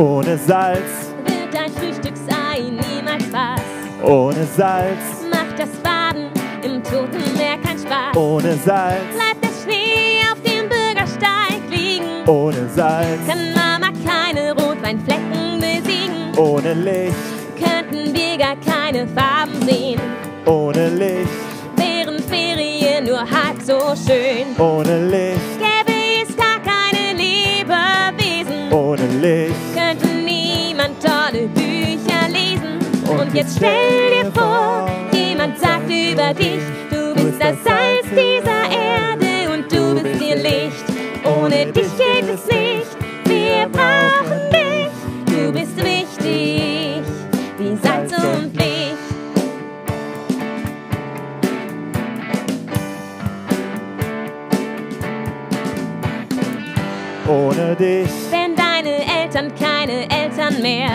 Ohne Salz wird dein Frühstücksei niemals was. Ohne Salz, Macht das Baden im Toten Meer keinen Spaß. ohne Salz, Bleibt der Schnee auf dem Bürgersteig liegen. ohne Salz, Kann Mama keine Rotweinflecken besiegen. ohne Licht, Könnten wir gar keine Farben sehen. ohne Licht, Wären Ferien nur halb so schön. ohne Licht, Gäbe es gar keine Lebewesen. ohne Licht. Tolle Bücher lesen. Und Und jetzt stell dir vor, jemand sagt über dich, du bist das Salz dieser Erde und du bist ihr Licht. Ohne dich geht es nicht, wir brauchen dich. Du bist wichtig, wie Salz und Licht. Ohne dich, Wenn deine Eltern keine Eltern mehr,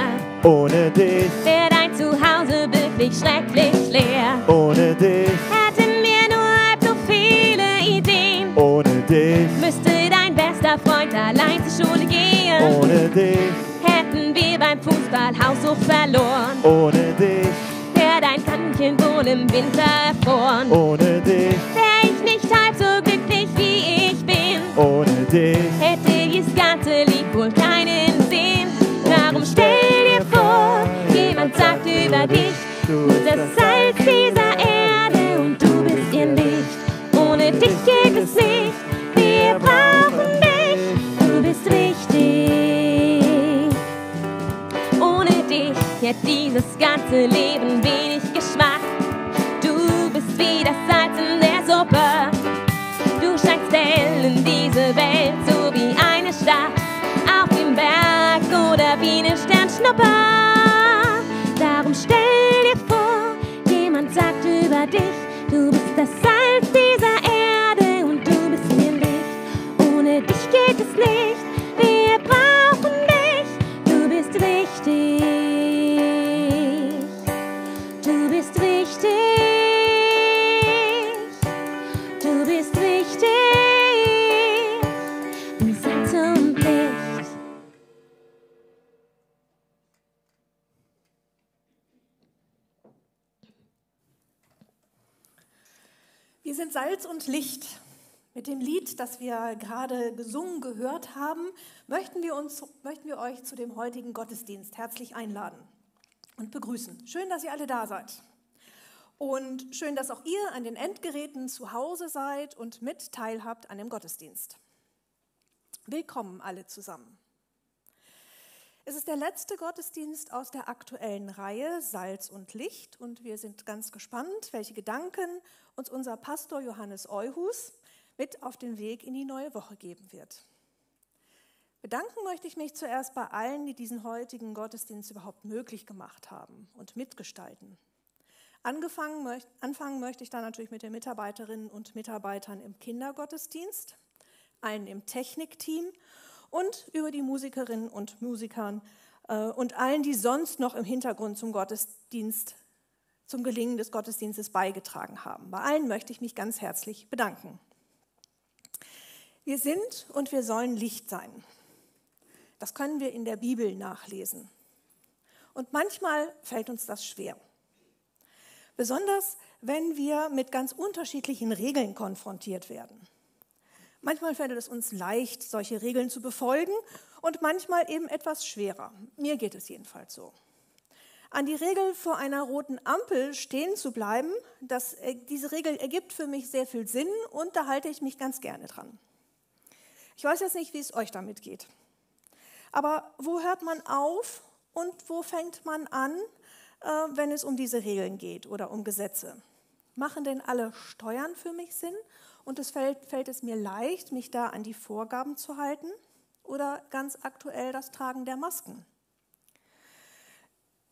ohne dich, wäre dein Zuhause wirklich schrecklich leer. ohne dich, Hätten wir nur halb so viele Ideen, ohne dich, müsste dein bester Freund allein zur Schule gehen. ohne dich, Hätten wir beim Fußball haushoch verloren, ohne dich, wär dein Kaninchen wohl im Winter erfroren. ohne dich, Wär ich nicht halb so glücklich wie ich bin, ohne dich. hätte dieses ganze Lied wohl keinen Sinn. Sagt über dich, du bist das Salz dieser Erde und du bist ihr Licht. Ohne dich geht es nicht, wir brauchen dich, du bist wichtig. Ohne dich hätte dieses ganze Leben wenig Geschmack. Du bist wie das Salz in der Suppe. Du scheinst hell in diese Welt, so wie eine Stadt auf dem Berg oder wie eine Sternschnuppe. Stell dir vor, jemand sagt über dich, du bist das Salz dieser Erde und du bist ihr Licht. Ohne dich geht es nicht, sind Salz und Licht. Mit dem Lied, das wir gerade gesungen gehört haben, möchten wir, uns, möchten wir euch zu dem heutigen Gottesdienst herzlich einladen und begrüßen. Schön, dass ihr alle da seid. Und schön, dass auch ihr an den Endgeräten zu Hause seid und mit teilhabt an dem Gottesdienst. Willkommen alle zusammen. Es ist der letzte Gottesdienst aus der aktuellen Reihe Salz und Licht und wir sind ganz gespannt, welche Gedanken uns unser Pastor Johannes Euhus mit auf den Weg in die neue Woche geben wird. Bedanken möchte ich mich zuerst bei allen, die diesen heutigen Gottesdienst überhaupt möglich gemacht haben und mitgestalten. Angefangen möcht, anfangen möchte ich da natürlich mit den Mitarbeiterinnen und Mitarbeitern im Kindergottesdienst, allen im Technikteam und über die Musikerinnen und Musikern äh, und allen, die sonst noch im Hintergrund zum Gottesdienst, zum Gelingen des Gottesdienstes beigetragen haben. Bei allen möchte ich mich ganz herzlich bedanken. Wir sind und wir sollen Licht sein. Das können wir in der Bibel nachlesen. Und manchmal fällt uns das schwer. Besonders wenn wir mit ganz unterschiedlichen Regeln konfrontiert werden. Manchmal fällt es uns leicht, solche Regeln zu befolgen und manchmal eben etwas schwerer. Mir geht es jedenfalls so. An die Regel vor einer roten Ampel stehen zu bleiben, das, äh, diese Regel ergibt für mich sehr viel Sinn und da halte ich mich ganz gerne dran. Ich weiß jetzt nicht, wie es euch damit geht. Aber wo hört man auf und wo fängt man an, äh, wenn es um diese Regeln geht oder um Gesetze? Machen denn alle Steuern für mich Sinn und es fällt, fällt es mir leicht, mich da an die Vorgaben zu halten? Oder ganz aktuell das Tragen der Masken?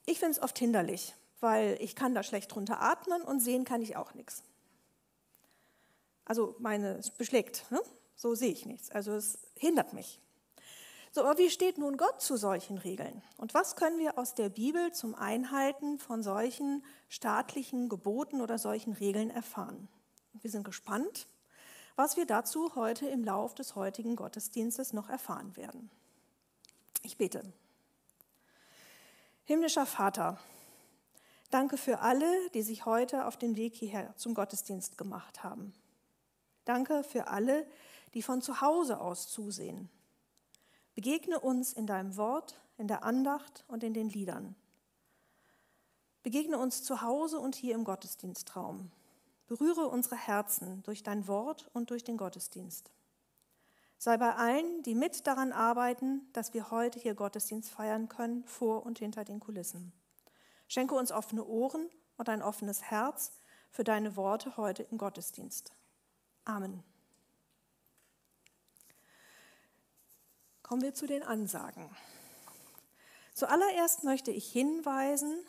Ich finde es oft hinderlich, weil ich kann da schlecht drunter atmen und sehen kann ich auch nichts. Also meine, es beschlägt, ne? so sehe ich nichts. Also es hindert mich. So, aber wie steht nun Gott zu solchen Regeln? Und was können wir aus der Bibel zum Einhalten von solchen staatlichen Geboten oder solchen Regeln erfahren? Wir sind gespannt, was wir dazu heute im Lauf des heutigen Gottesdienstes noch erfahren werden. Ich bete. Himmlischer Vater, danke für alle, die sich heute auf den Weg hierher zum Gottesdienst gemacht haben. Danke für alle, die von zu Hause aus zusehen. Begegne uns in deinem Wort, in der Andacht und in den Liedern. Begegne uns zu Hause und hier im Gottesdienstraum. Berühre unsere Herzen durch dein Wort und durch den Gottesdienst. Sei bei allen, die mit daran arbeiten, dass wir heute hier Gottesdienst feiern können, vor und hinter den Kulissen. Schenke uns offene Ohren und ein offenes Herz für deine Worte heute im Gottesdienst. Amen. Kommen wir zu den Ansagen. Zuallererst möchte ich hinweisen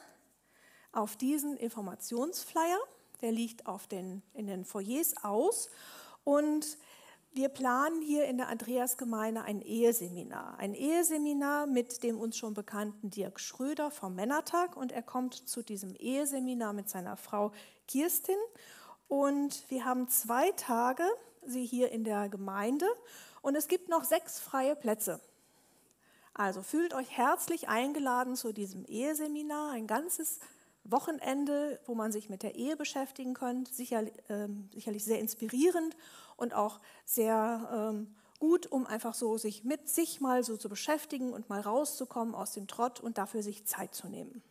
auf diesen Informationsflyer. Der liegt auf den, in den Foyers aus. Und wir planen hier in der Andreasgemeinde ein Eheseminar. Ein Eheseminar mit dem uns schon bekannten Dirk Schröder vom Männertag. Und er kommt zu diesem Eheseminar mit seiner Frau Kirstin. Und wir haben zwei Tage sie hier in der Gemeinde. Und es gibt noch sechs freie Plätze. Also fühlt euch herzlich eingeladen zu diesem Eheseminar, ein ganzes Wochenende, wo man sich mit der Ehe beschäftigen könnte, sicher, äh, sicherlich sehr inspirierend und auch sehr ähm, gut, um einfach so sich mit sich mal so zu beschäftigen und mal rauszukommen aus dem Trott und dafür sich Zeit zu nehmen.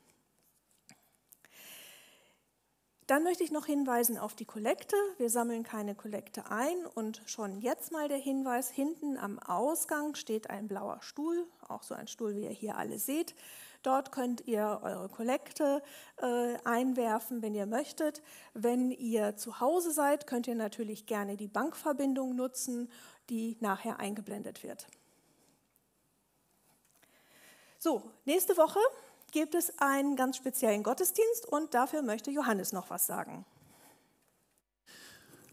Dann möchte ich noch hinweisen auf die Kollekte. Wir sammeln keine Kollekte ein und schon jetzt mal der Hinweis, hinten am Ausgang steht ein blauer Stuhl, auch so ein Stuhl, wie ihr hier alle seht. Dort könnt ihr eure Kollekte äh, einwerfen, wenn ihr möchtet. Wenn ihr zu Hause seid, könnt ihr natürlich gerne die Bankverbindung nutzen, die nachher eingeblendet wird. So, nächste Woche gibt es einen ganz speziellen Gottesdienst und dafür möchte Johannes noch was sagen.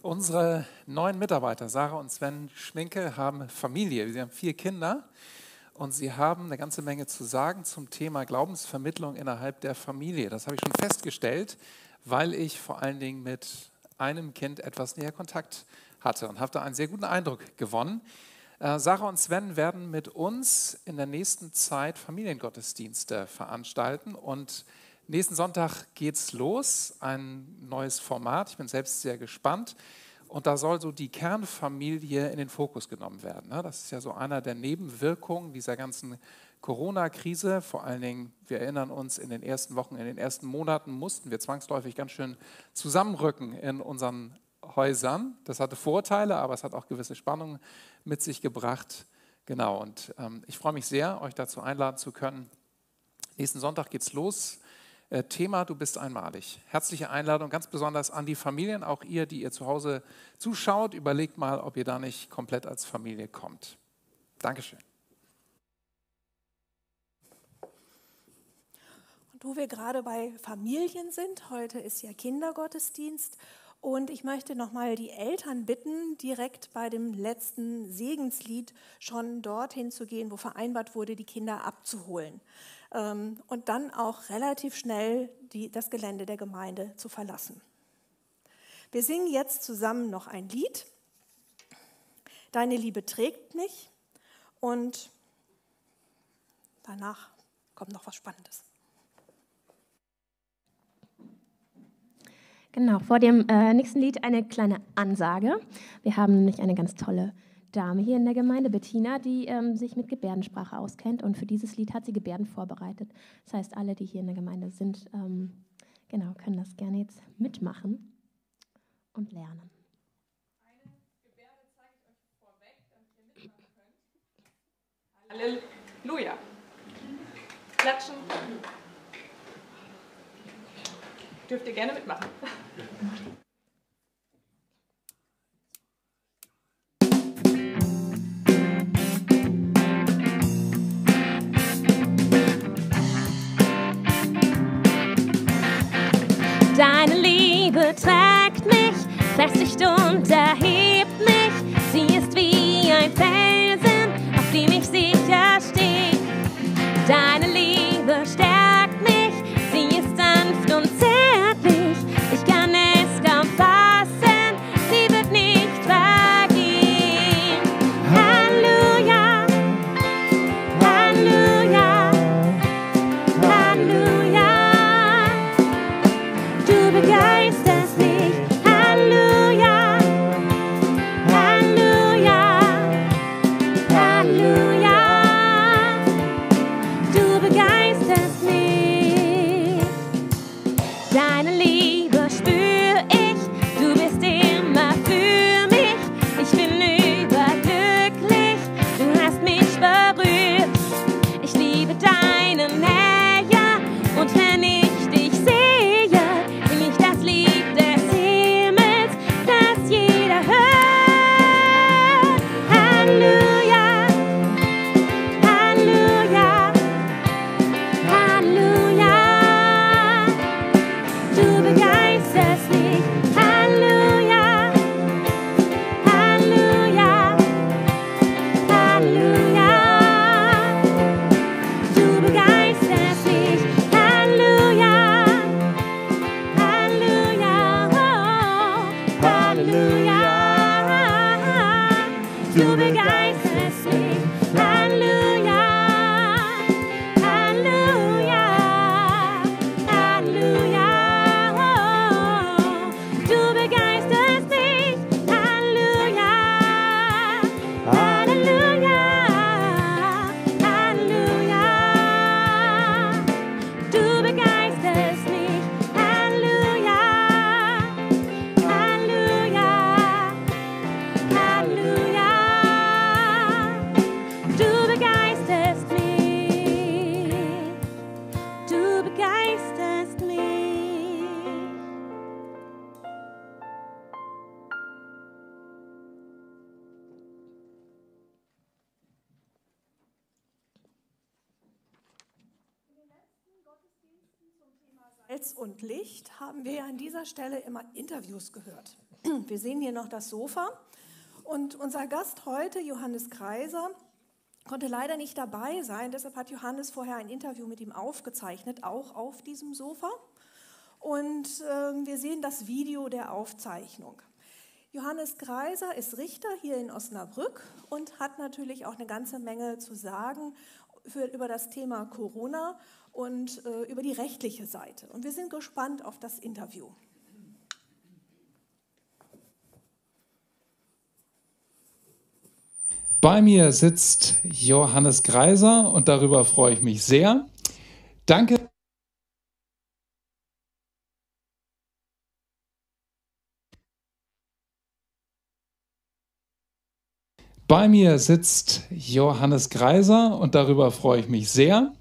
Unsere neuen Mitarbeiter, Sarah und Sven Schminke, haben Familie. Sie haben vier Kinder und sie haben eine ganze Menge zu sagen zum Thema Glaubensvermittlung innerhalb der Familie. Das habe ich schon festgestellt, weil ich vor allen Dingen mit einem Kind etwas näher Kontakt hatte und habe da einen sehr guten Eindruck gewonnen. Äh, Sarah und Sven werden mit uns in der nächsten Zeit Familiengottesdienste veranstalten und nächsten Sonntag geht's los, ein neues Format. Ich bin selbst sehr gespannt. Und da soll so die Kernfamilie in den Fokus genommen werden. Ne? Das ist ja so einer der Nebenwirkungen dieser ganzen Corona-Krise. Vor allen Dingen, wir erinnern uns, in den ersten Wochen, in den ersten Monaten mussten wir zwangsläufig ganz schön zusammenrücken in unseren Häusern. Das hatte Vorteile, aber es hat auch gewisse Spannungen mit sich gebracht. Genau, und ähm, ich freue mich sehr, euch dazu einladen zu können. Nächsten Sonntag geht's los. Äh, Thema, du bist einmalig. Herzliche Einladung, ganz besonders an die Familien, auch ihr, die ihr zu Hause zuschaut. Überlegt mal, ob ihr da nicht komplett als Familie kommt. Dankeschön. Und wo wir gerade bei Familien sind, heute ist ja Kindergottesdienst und ich möchte nochmal die Eltern bitten, direkt bei dem letzten Segenslied schon dorthin zu gehen, wo vereinbart wurde, die Kinder abzuholen. Ähm, und dann auch relativ schnell die, das Gelände der Gemeinde zu verlassen. Wir singen jetzt zusammen noch ein Lied. Deine Liebe trägt mich und danach kommt noch was Spannendes. Genau, vor dem äh, nächsten Lied eine kleine Ansage. Wir haben nämlich eine ganz tolle Dame hier in der Gemeinde, Bettina, die ähm, sich mit Gebärdensprache auskennt und für dieses Lied hat sie Gebärden vorbereitet. Das heißt, alle, die hier in der Gemeinde sind, ähm, genau, können das gerne jetzt mitmachen und lernen. Eine Gebärde zeige euch vorweg, damit ihr mitmachen könnt. Halleluja. Klatschen dürft ihr gerne mitmachen. Festigt und erhebt mich. Sie ist wie ein Felsen, auf dem ich sicher stehe. Deine Salz und Licht haben wir an dieser Stelle immer Interviews gehört. Wir sehen hier noch das Sofa und unser Gast heute, Johannes Kreiser, konnte leider nicht dabei sein. Deshalb hat Johannes vorher ein Interview mit ihm aufgezeichnet, auch auf diesem Sofa. Und äh, wir sehen das Video der Aufzeichnung. Johannes Kreiser ist Richter hier in Osnabrück und hat natürlich auch eine ganze Menge zu sagen für, über das Thema Corona und äh, über die rechtliche Seite. Und wir sind gespannt auf das Interview. Bei mir sitzt Johannes Greiser und darüber freue ich mich sehr. Danke. Bei mir sitzt Johannes Greiser und darüber freue ich mich sehr.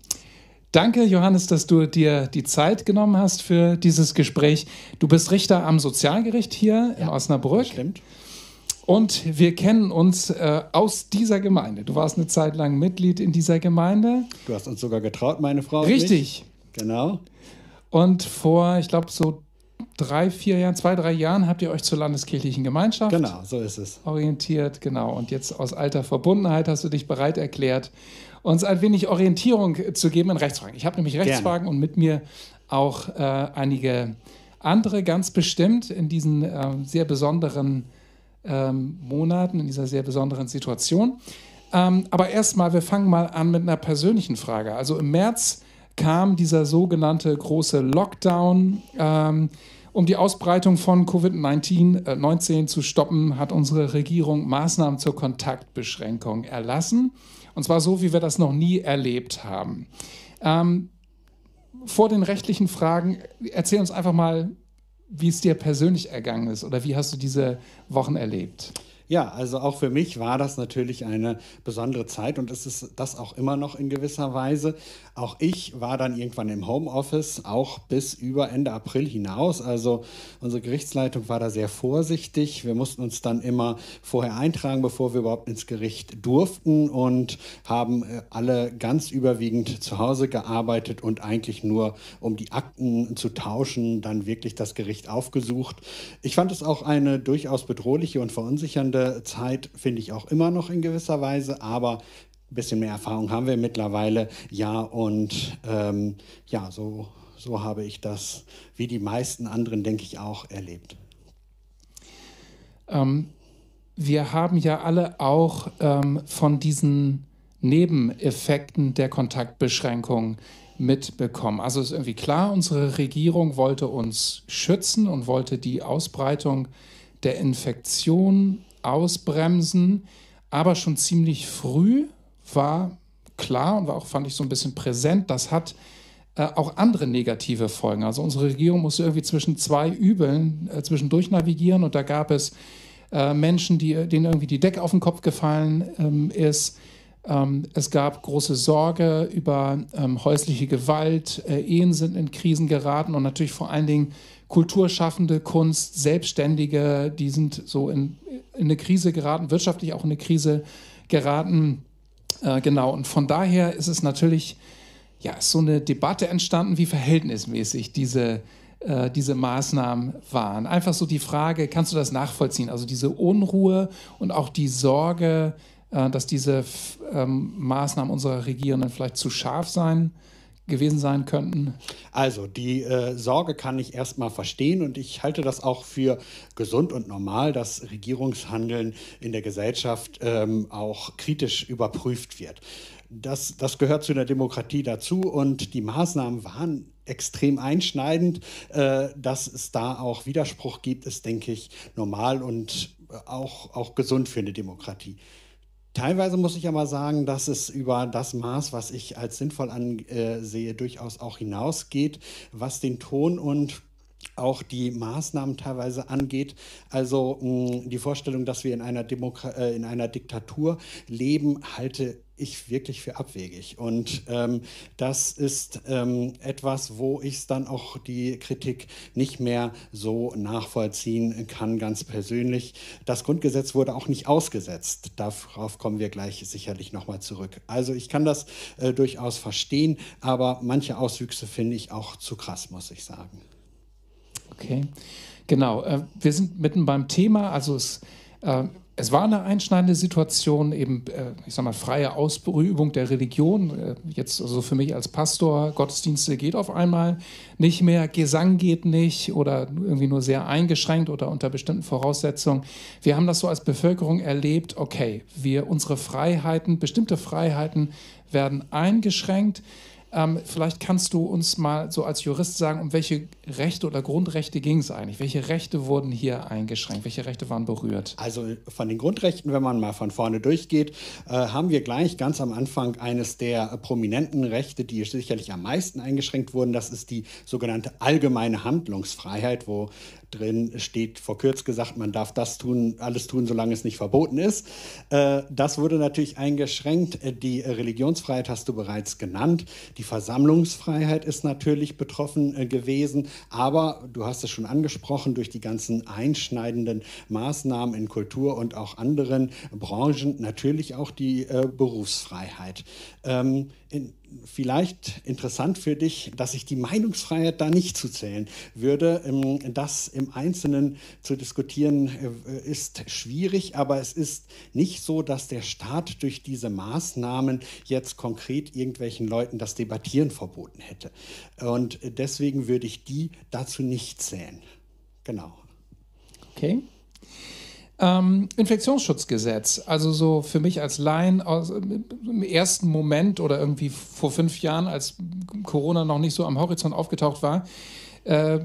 Danke, Johannes, dass du dir die Zeit genommen hast für dieses Gespräch. Du bist Richter am Sozialgericht hier in Osnabrück. Stimmt. Und wir kennen uns äh, aus dieser Gemeinde. Du warst eine Zeit lang Mitglied in dieser Gemeinde. Du hast uns sogar getraut, meine Frau. Richtig. Genau. Und vor, ich glaube, so drei, vier Jahren, zwei, drei Jahren habt ihr euch zur landeskirchlichen Gemeinschaft Genau, so ist es. orientiert. Genau. Und jetzt aus alter Verbundenheit hast du dich bereit erklärt, uns ein wenig Orientierung zu geben in Rechtsfragen. Ich habe nämlich Rechtsfragen und mit mir auch äh, einige andere ganz bestimmt in diesen ähm, sehr besonderen ähm, Monaten, in dieser sehr besonderen Situation. Ähm, aber erstmal, wir fangen mal an mit einer persönlichen Frage. Also im März kam dieser sogenannte große Lockdown. Ähm, um die Ausbreitung von Covid-19 äh, 19 zu stoppen, hat unsere Regierung Maßnahmen zur Kontaktbeschränkung erlassen. Und zwar so, wie wir das noch nie erlebt haben. Ähm, vor den rechtlichen Fragen, erzähl uns einfach mal, wie es dir persönlich ergangen ist oder wie hast du diese Wochen erlebt? Ja, also auch für mich war das natürlich eine besondere Zeit und es ist das auch immer noch in gewisser Weise. Auch ich war dann irgendwann im Homeoffice, auch bis über Ende April hinaus. Also unsere Gerichtsleitung war da sehr vorsichtig. Wir mussten uns dann immer vorher eintragen, bevor wir überhaupt ins Gericht durften und haben äh, alle ganz überwiegend zu Hause gearbeitet und eigentlich nur, um die Akten zu tauschen, dann wirklich das Gericht aufgesucht. Ich fand es auch eine durchaus bedrohliche und verunsichernde Zeit, finde ich auch immer noch in gewisser Weise, aber ein bisschen mehr Erfahrung haben wir mittlerweile, ja, und ähm, ja, so, so habe ich das, wie die meisten anderen, denke ich, auch erlebt. Ähm, wir haben ja alle auch ähm, von diesen Nebeneffekten der Kontaktbeschränkung mitbekommen. Also ist irgendwie klar, unsere Regierung wollte uns schützen und wollte die Ausbreitung der Infektion ausbremsen, aber schon ziemlich früh war klar und war auch, fand ich, so ein bisschen präsent, das hat äh, auch andere negative Folgen. Also unsere Regierung musste irgendwie zwischen zwei Übeln äh, zwischendurch navigieren und da gab es äh, Menschen, die, denen irgendwie die Decke auf den Kopf gefallen ähm, ist. Ähm, es gab große Sorge über ähm, häusliche Gewalt, äh, Ehen sind in Krisen geraten und natürlich vor allen Dingen Kulturschaffende, Kunst, Selbstständige, die sind so in, in eine Krise geraten, wirtschaftlich auch in eine Krise geraten. Äh, genau, und von daher ist es natürlich, ja, ist so eine Debatte entstanden, wie verhältnismäßig diese, äh, diese Maßnahmen waren. Einfach so die Frage, kannst du das nachvollziehen? Also diese Unruhe und auch die Sorge, äh, dass diese ähm, Maßnahmen unserer Regierenden vielleicht zu scharf sein gewesen sein könnten? Also die äh, Sorge kann ich erstmal verstehen und ich halte das auch für gesund und normal, dass Regierungshandeln in der Gesellschaft ähm, auch kritisch überprüft wird. Das, das gehört zu einer Demokratie dazu und die Maßnahmen waren extrem einschneidend. Äh, dass es da auch Widerspruch gibt, ist, denke ich, normal und auch, auch gesund für eine Demokratie. Teilweise muss ich aber sagen, dass es über das Maß, was ich als sinnvoll ansehe, durchaus auch hinausgeht, was den Ton und auch die Maßnahmen teilweise angeht. Also die Vorstellung, dass wir in einer, Demokra äh, in einer Diktatur leben, halte ich wirklich für abwegig. Und ähm, das ist ähm, etwas, wo ich dann auch die Kritik nicht mehr so nachvollziehen kann, ganz persönlich. Das Grundgesetz wurde auch nicht ausgesetzt. Darauf kommen wir gleich sicherlich nochmal zurück. Also ich kann das äh, durchaus verstehen, aber manche Auswüchse finde ich auch zu krass, muss ich sagen. Okay, genau. Äh, wir sind mitten beim Thema. Also es äh, es war eine einschneidende Situation, eben, äh, ich sag mal, freie Ausübung der Religion. Jetzt also für mich als Pastor, Gottesdienste geht auf einmal nicht mehr, Gesang geht nicht oder irgendwie nur sehr eingeschränkt oder unter bestimmten Voraussetzungen. Wir haben das so als Bevölkerung erlebt, okay, wir, unsere Freiheiten, bestimmte Freiheiten werden eingeschränkt. Ähm, vielleicht kannst du uns mal so als Jurist sagen, um welche Rechte oder Grundrechte ging es eigentlich? Welche Rechte wurden hier eingeschränkt? Welche Rechte waren berührt? Also von den Grundrechten, wenn man mal von vorne durchgeht, äh, haben wir gleich ganz am Anfang eines der prominenten Rechte, die sicherlich am meisten eingeschränkt wurden. Das ist die sogenannte allgemeine Handlungsfreiheit, wo drin steht, vor kurz gesagt, man darf das tun, alles tun, solange es nicht verboten ist. Äh, das wurde natürlich eingeschränkt. Äh, die Religionsfreiheit hast du bereits genannt. Die Versammlungsfreiheit ist natürlich betroffen äh, gewesen. Aber du hast es schon angesprochen, durch die ganzen einschneidenden Maßnahmen in Kultur und auch anderen Branchen natürlich auch die Berufsfreiheit. Ähm, in, vielleicht interessant für dich, dass ich die Meinungsfreiheit da nicht zuzählen würde. Ähm, das im Einzelnen zu diskutieren äh, ist schwierig, aber es ist nicht so, dass der Staat durch diese Maßnahmen jetzt konkret irgendwelchen Leuten das Debattieren verboten hätte. Und deswegen würde ich die dazu nicht zählen. Genau. Okay. Ähm, Infektionsschutzgesetz, also so für mich als Laien aus, im ersten Moment oder irgendwie vor fünf Jahren, als Corona noch nicht so am Horizont aufgetaucht war, äh,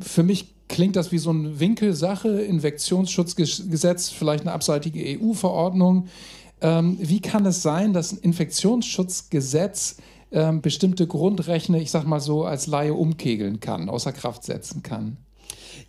für mich klingt das wie so eine Winkelsache, Infektionsschutzgesetz, vielleicht eine abseitige EU-Verordnung. Ähm, wie kann es sein, dass ein Infektionsschutzgesetz ähm, bestimmte Grundrechte, ich sag mal so, als Laie umkegeln kann, außer Kraft setzen kann?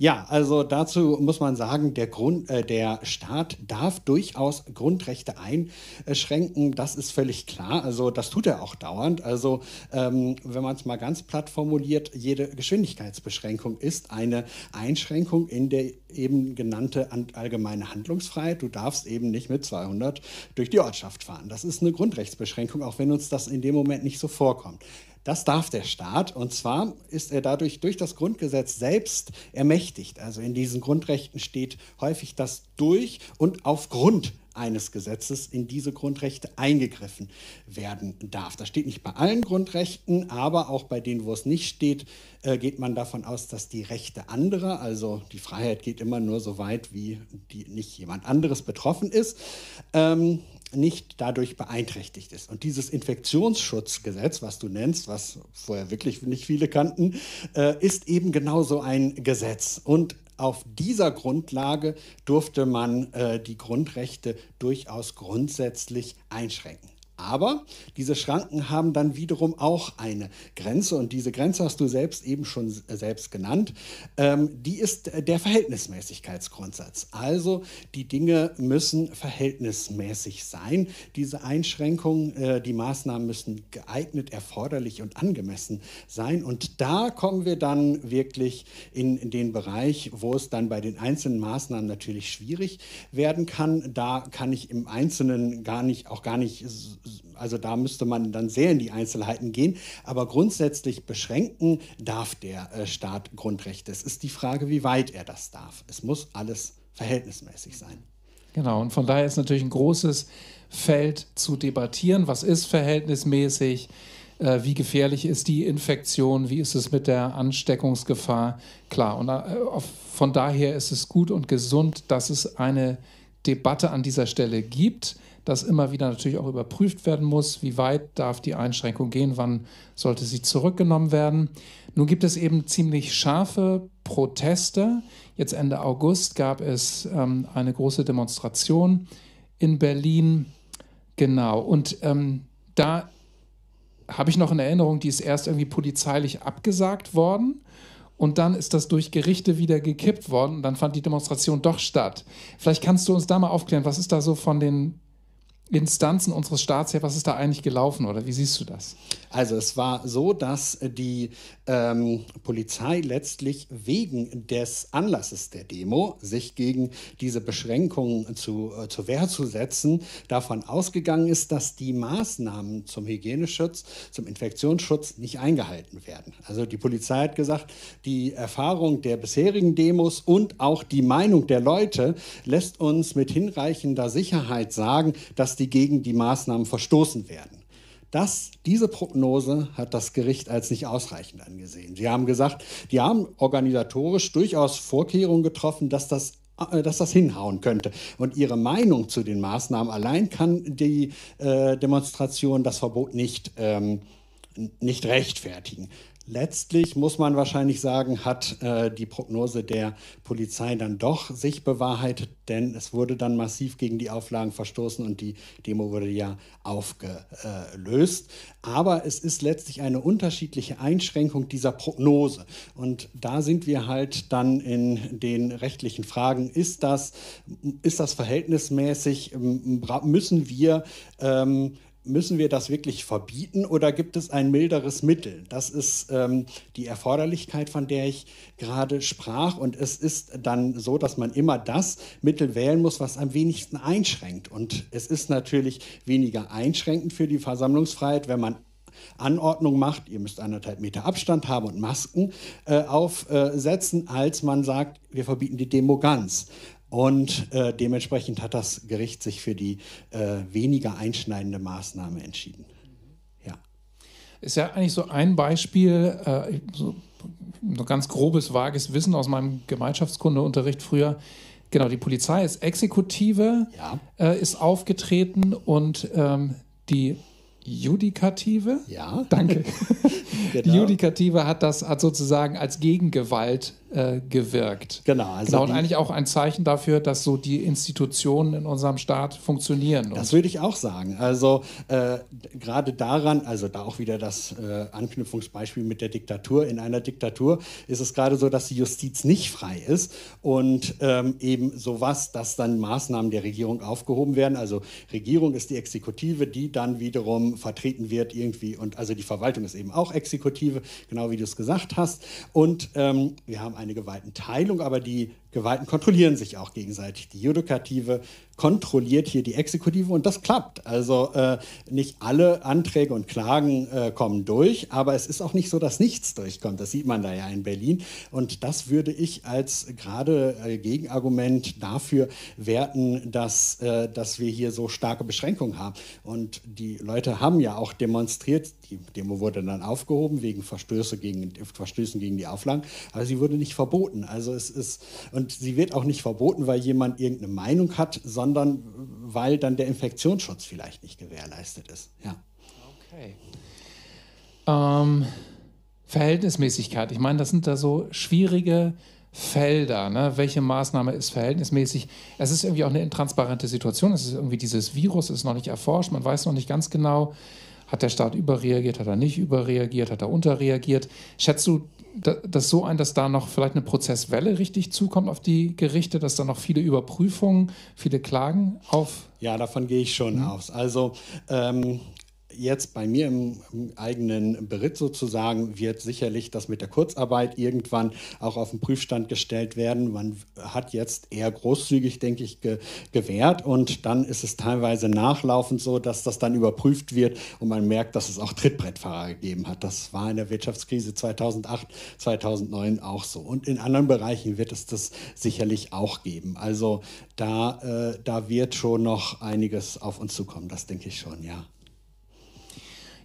Ja, also dazu muss man sagen, der, Grund, äh, der Staat darf durchaus Grundrechte einschränken. Das ist völlig klar. Also das tut er auch dauernd. Also ähm, wenn man es mal ganz platt formuliert, jede Geschwindigkeitsbeschränkung ist eine Einschränkung in der eben genannte allgemeine Handlungsfreiheit. Du darfst eben nicht mit 200 durch die Ortschaft fahren. Das ist eine Grundrechtsbeschränkung, auch wenn uns das in dem Moment nicht so vorkommt. Das darf der Staat und zwar ist er dadurch durch das Grundgesetz selbst ermächtigt. Also in diesen Grundrechten steht häufig das durch und aufgrund eines Gesetzes in diese Grundrechte eingegriffen werden darf. Das steht nicht bei allen Grundrechten, aber auch bei denen, wo es nicht steht, äh, geht man davon aus, dass die Rechte anderer, also die Freiheit geht immer nur so weit, wie die, nicht jemand anderes betroffen ist, ähm, nicht dadurch beeinträchtigt ist. Und dieses Infektionsschutzgesetz, was du nennst, was vorher wirklich nicht viele kannten, äh, ist eben genauso ein Gesetz. Und auf dieser Grundlage durfte man äh, die Grundrechte durchaus grundsätzlich einschränken. Aber diese Schranken haben dann wiederum auch eine Grenze und diese Grenze hast du selbst eben schon äh, selbst genannt. Ähm, die ist der Verhältnismäßigkeitsgrundsatz. Also die Dinge müssen verhältnismäßig sein. Diese Einschränkungen, äh, die Maßnahmen müssen geeignet, erforderlich und angemessen sein. Und da kommen wir dann wirklich in, in den Bereich, wo es dann bei den einzelnen Maßnahmen natürlich schwierig werden kann. Da kann ich im Einzelnen gar nicht, auch gar nicht also da müsste man dann sehr in die Einzelheiten gehen. Aber grundsätzlich beschränken darf der äh, Staat Grundrechte. Es ist die Frage, wie weit er das darf. Es muss alles verhältnismäßig sein. Genau, und von daher ist natürlich ein großes Feld zu debattieren. Was ist verhältnismäßig? Äh, wie gefährlich ist die Infektion? Wie ist es mit der Ansteckungsgefahr? Klar, und äh, von daher ist es gut und gesund, dass es eine Debatte an dieser Stelle gibt das immer wieder natürlich auch überprüft werden muss, wie weit darf die Einschränkung gehen, wann sollte sie zurückgenommen werden. Nun gibt es eben ziemlich scharfe Proteste. Jetzt Ende August gab es ähm, eine große Demonstration in Berlin. Genau, und ähm, da habe ich noch in Erinnerung, die ist erst irgendwie polizeilich abgesagt worden. und dann ist das durch Gerichte wieder gekippt worden dann fand die Demonstration doch statt. Vielleicht kannst du uns da mal aufklären, was ist da so von den Instanzen unseres Staats her, was ist da eigentlich gelaufen oder wie siehst du das? Also es war so, dass die ähm, Polizei letztlich wegen des Anlasses der Demo, sich gegen diese Beschränkungen zu, äh, zur Wehr zu setzen, davon ausgegangen ist, dass die Maßnahmen zum Hygieneschutz, zum Infektionsschutz nicht eingehalten werden. Also die Polizei hat gesagt, die Erfahrung der bisherigen Demos und auch die Meinung der Leute lässt uns mit hinreichender Sicherheit sagen, dass die gegen die Maßnahmen verstoßen werden. Das, diese Prognose hat das Gericht als nicht ausreichend angesehen. Sie haben gesagt, die haben organisatorisch durchaus Vorkehrungen getroffen, dass das äh, dass das hinhauen könnte. Und ihre Meinung zu den Maßnahmen allein kann die äh, Demonstration das Verbot nicht, ähm, nicht rechtfertigen. Letztlich muss man wahrscheinlich sagen, hat äh, die Prognose der Polizei dann doch sich bewahrheitet, denn es wurde dann massiv gegen die Auflagen verstoßen und die Demo wurde ja aufgelöst. Aber es ist letztlich eine unterschiedliche Einschränkung dieser Prognose. Und da sind wir halt dann in den rechtlichen Fragen. Ist das, ist das verhältnismäßig? Müssen wir ähm, müssen wir das wirklich verbieten oder gibt es ein milderes Mittel? Das ist ähm, die Erforderlichkeit, von der ich gerade sprach. Und es ist dann so, dass man immer das Mittel wählen muss, was am wenigsten einschränkt. Und es ist natürlich weniger einschränkend für die Versammlungsfreiheit, wenn man Anordnung macht, ihr müsst anderthalb Meter Abstand haben und Masken äh, aufsetzen, als man sagt, wir verbieten die Demo ganz. Und äh, dementsprechend hat das Gericht sich für die äh, weniger einschneidende Maßnahme entschieden. Ja. Ist ja eigentlich so ein Beispiel, äh, so, so ganz grobes, vages Wissen aus meinem Gemeinschaftskundeunterricht früher. Genau, die Polizei ist Exekutive, Ja. äh, ist aufgetreten und ähm, die Judikative, Ja. danke, die Genau. Judikative hat das hat sozusagen als Gegengewalt äh, gewirkt. Genau, also genau, und eigentlich auch ein Zeichen dafür, dass so die Institutionen in unserem Staat funktionieren. Das würde ich auch sagen. Also äh, gerade daran, also da auch wieder das äh, Anknüpfungsbeispiel mit der Diktatur. In einer Diktatur ist es gerade so, dass die Justiz nicht frei ist und ähm, eben sowas, dass dann Maßnahmen der Regierung aufgehoben werden. Also Regierung ist die Exekutive, die dann wiederum vertreten wird irgendwie und also die Verwaltung ist eben auch Exekutive, genau wie du es gesagt hast. Und ähm, wir haben eine Gewaltenteilung, aber die Gewalten kontrollieren sich auch gegenseitig. Die Judikative kontrolliert hier die Exekutive und das klappt. Also äh, nicht alle Anträge und Klagen äh, kommen durch, aber es ist auch nicht so, dass nichts durchkommt. Das sieht man da ja in Berlin. Und das würde ich als gerade äh, Gegenargument dafür werten, dass, äh, dass wir hier so starke Beschränkungen haben. Und die Leute haben ja auch demonstriert. Die Demo wurde dann aufgehoben wegen Verstöße gegen, Verstößen gegen die Auflagen, aber sie wurde nicht verboten. Also es ist, und sie wird auch nicht verboten, weil jemand irgendeine Meinung hat, sondern weil dann der Infektionsschutz vielleicht nicht gewährleistet ist. Ja. Okay. Ähm, Verhältnismäßigkeit. Ich meine, das sind da so schwierige Felder. Ne? Welche Maßnahme ist verhältnismäßig? Es ist irgendwie auch eine intransparente Situation. Es ist irgendwie dieses Virus ist noch nicht erforscht. Man weiß noch nicht ganz genau, hat der Staat überreagiert, hat er nicht überreagiert, hat er unterreagiert. Schätzt du da- das so ein, dass da noch vielleicht eine Prozesswelle richtig zukommt auf die Gerichte, dass da noch viele Überprüfungen, viele Klagen auf Ja, davon gehe ich schon aus. Also ähm, jetzt bei mir im, eigenen Beritt sozusagen wird sicherlich das mit der Kurzarbeit irgendwann auch auf den Prüfstand gestellt werden. Man hat jetzt eher großzügig, denke ich, ge gewährt und dann ist es teilweise nachlaufend so, dass das dann überprüft wird und man merkt, dass es auch Trittbrettfahrer gegeben hat. Das war in der Wirtschaftskrise 2008, 2009 auch so. Und in anderen Bereichen wird es das sicherlich auch geben. Also da, äh, da wird schon noch einiges auf uns zukommen, das denke ich schon, ja.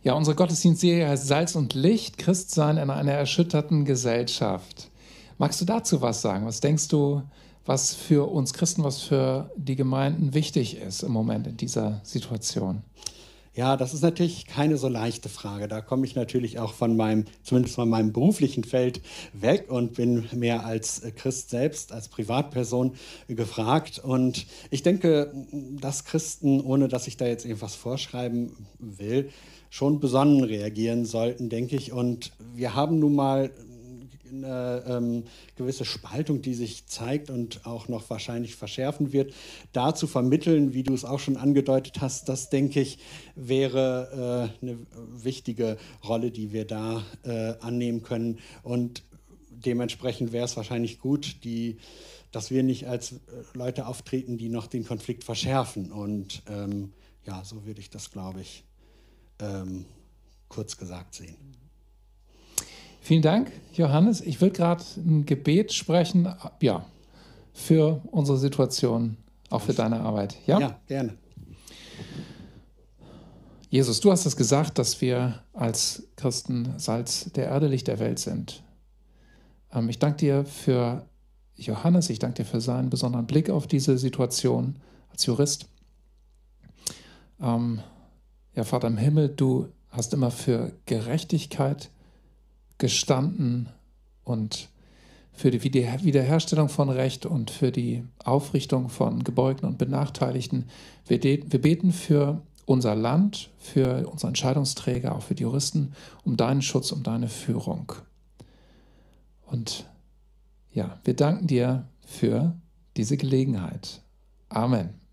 Ja, unsere Gottesdienstserie heißt Salz und Licht, Christsein in einer erschütterten Gesellschaft. Magst du dazu was sagen? Was denkst du, was für uns Christen, was für die Gemeinden wichtig ist im Moment in dieser Situation? Ja, das ist natürlich keine so leichte Frage. Da komme ich natürlich auch von meinem, zumindest von meinem beruflichen Feld weg und bin mehr als Christ selbst, als Privatperson gefragt. Und ich denke, dass Christen, ohne dass ich da jetzt irgendwas vorschreiben will, schon besonnen reagieren sollten, denke ich. Und wir haben nun mal eine ähm, gewisse Spaltung, die sich zeigt und auch noch wahrscheinlich verschärfen wird, da zu vermitteln, wie du es auch schon angedeutet hast, das denke ich, wäre äh, eine wichtige Rolle, die wir da äh, annehmen können. Und dementsprechend wäre es wahrscheinlich gut, die, dass wir nicht als äh, Leute auftreten, die noch den Konflikt verschärfen. Und ähm, ja, so würde ich das, glaube ich, ähm, kurz gesagt sehen. Vielen Dank, Johannes. Ich will gerade ein Gebet sprechen, ja, für unsere Situation, auch für deine Arbeit. Ja? ja gerne. Jesus, du hast es gesagt, dass wir als Christen Salz der Erde, Licht der Welt sind. Ähm, ich danke dir für Johannes, ich danke dir für seinen besonderen Blick auf diese Situation als Jurist. Ja, Vater im Himmel, du hast immer für Gerechtigkeit gestanden und für die Wiederherstellung von Recht und für die Aufrichtung von Gebeugten und Benachteiligten. Wir, beten für unser Land, für unsere Entscheidungsträger, auch für die Juristen, um deinen Schutz, um deine Führung. Und ja, wir danken dir für diese Gelegenheit. Amen.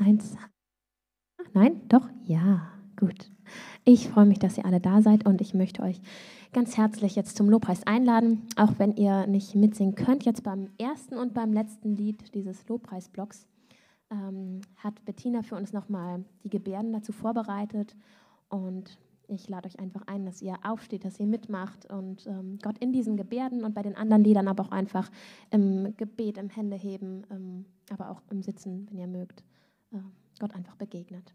Eins. Nein, doch? Ja, gut. Ich freue mich, dass ihr alle da seid und ich möchte euch ganz herzlich jetzt zum Lobpreis einladen, auch wenn ihr nicht mitsingen könnt. Jetzt beim ersten und beim letzten Lied dieses Lobpreisblocks ähm, hat Bettina für uns nochmal die Gebärden dazu vorbereitet und ich lade euch einfach ein, dass ihr aufsteht, dass ihr mitmacht und ähm, Gott in diesen Gebärden und bei den anderen Liedern aber auch einfach im Gebet, im Händeheben, ähm, aber auch im Sitzen, wenn ihr mögt. Gott einfach begegnet.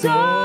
so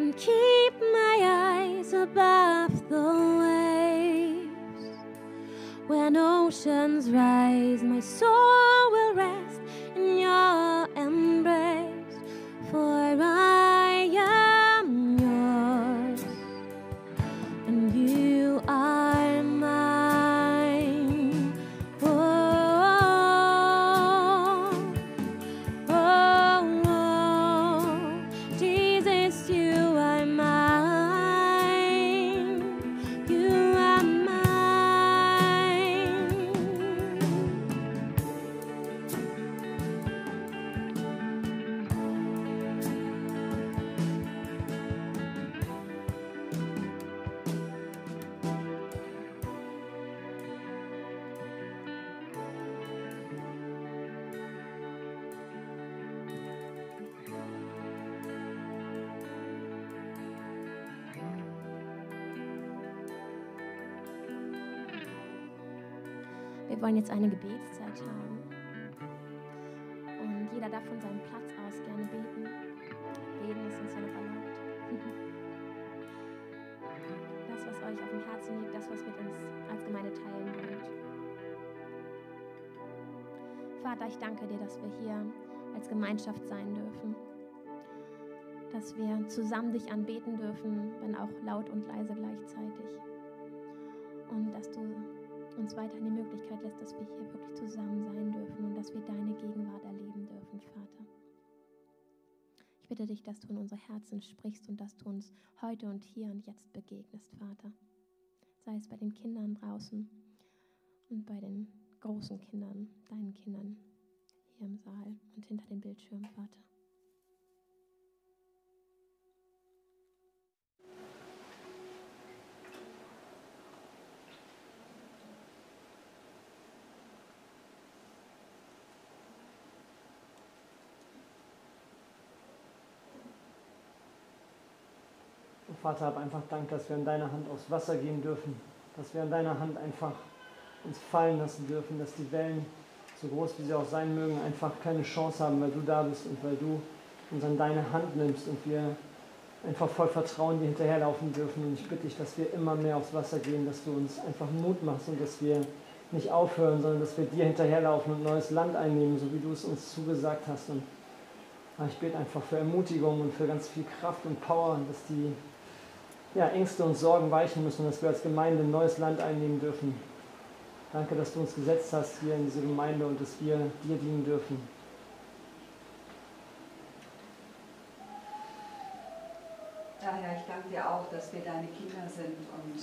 and keep my eyes above the waves. When oceans rise, my soul will rest in your jetzt eine Gebetszeit haben. Und jeder darf von seinem Platz aus gerne beten. Beten ist uns ja noch erlaubt. Das, was euch auf dem Herzen liegt, das, was mit uns als Gemeinde teilen wollt. Vater, ich danke dir, dass wir hier als Gemeinschaft sein dürfen. Dass wir zusammen dich anbeten dürfen, wenn auch laut und leise gleichzeitig. Und dass du uns weiterhin die Möglichkeit lässt, dass wir hier wirklich zusammen sein dürfen und dass wir deine Gegenwart erleben dürfen, Vater. Ich bitte dich, dass du in unsere Herzen sprichst und dass du uns heute und hier und jetzt begegnest, Vater. Sei es bei den Kindern draußen und bei den großen Kindern, deinen Kindern hier im Saal und hinter den Bildschirmen, Vater. Vater, hab einfach Dank, dass wir an deiner Hand aufs Wasser gehen dürfen, dass wir an deiner Hand einfach uns fallen lassen dürfen, dass die Wellen, so groß wie sie auch sein mögen, einfach keine Chance haben, weil du da bist und weil du uns an deine Hand nimmst und wir einfach voll Vertrauen dir hinterherlaufen dürfen. Und ich bitte dich, dass wir immer mehr aufs Wasser gehen, dass du uns einfach Mut machst und dass wir nicht aufhören, sondern dass wir dir hinterherlaufen und neues Land einnehmen, so wie du es uns zugesagt hast. Und ich bete einfach für Ermutigung und für ganz viel Kraft und Power, dass die ja, Ängste und Sorgen weichen müssen und dass wir als Gemeinde ein neues Land einnehmen dürfen. Danke, dass du uns gesetzt hast hier in diese Gemeinde und dass wir dir dienen dürfen. Ja, Herr, ich danke dir auch, dass wir deine Kinder sind. Und,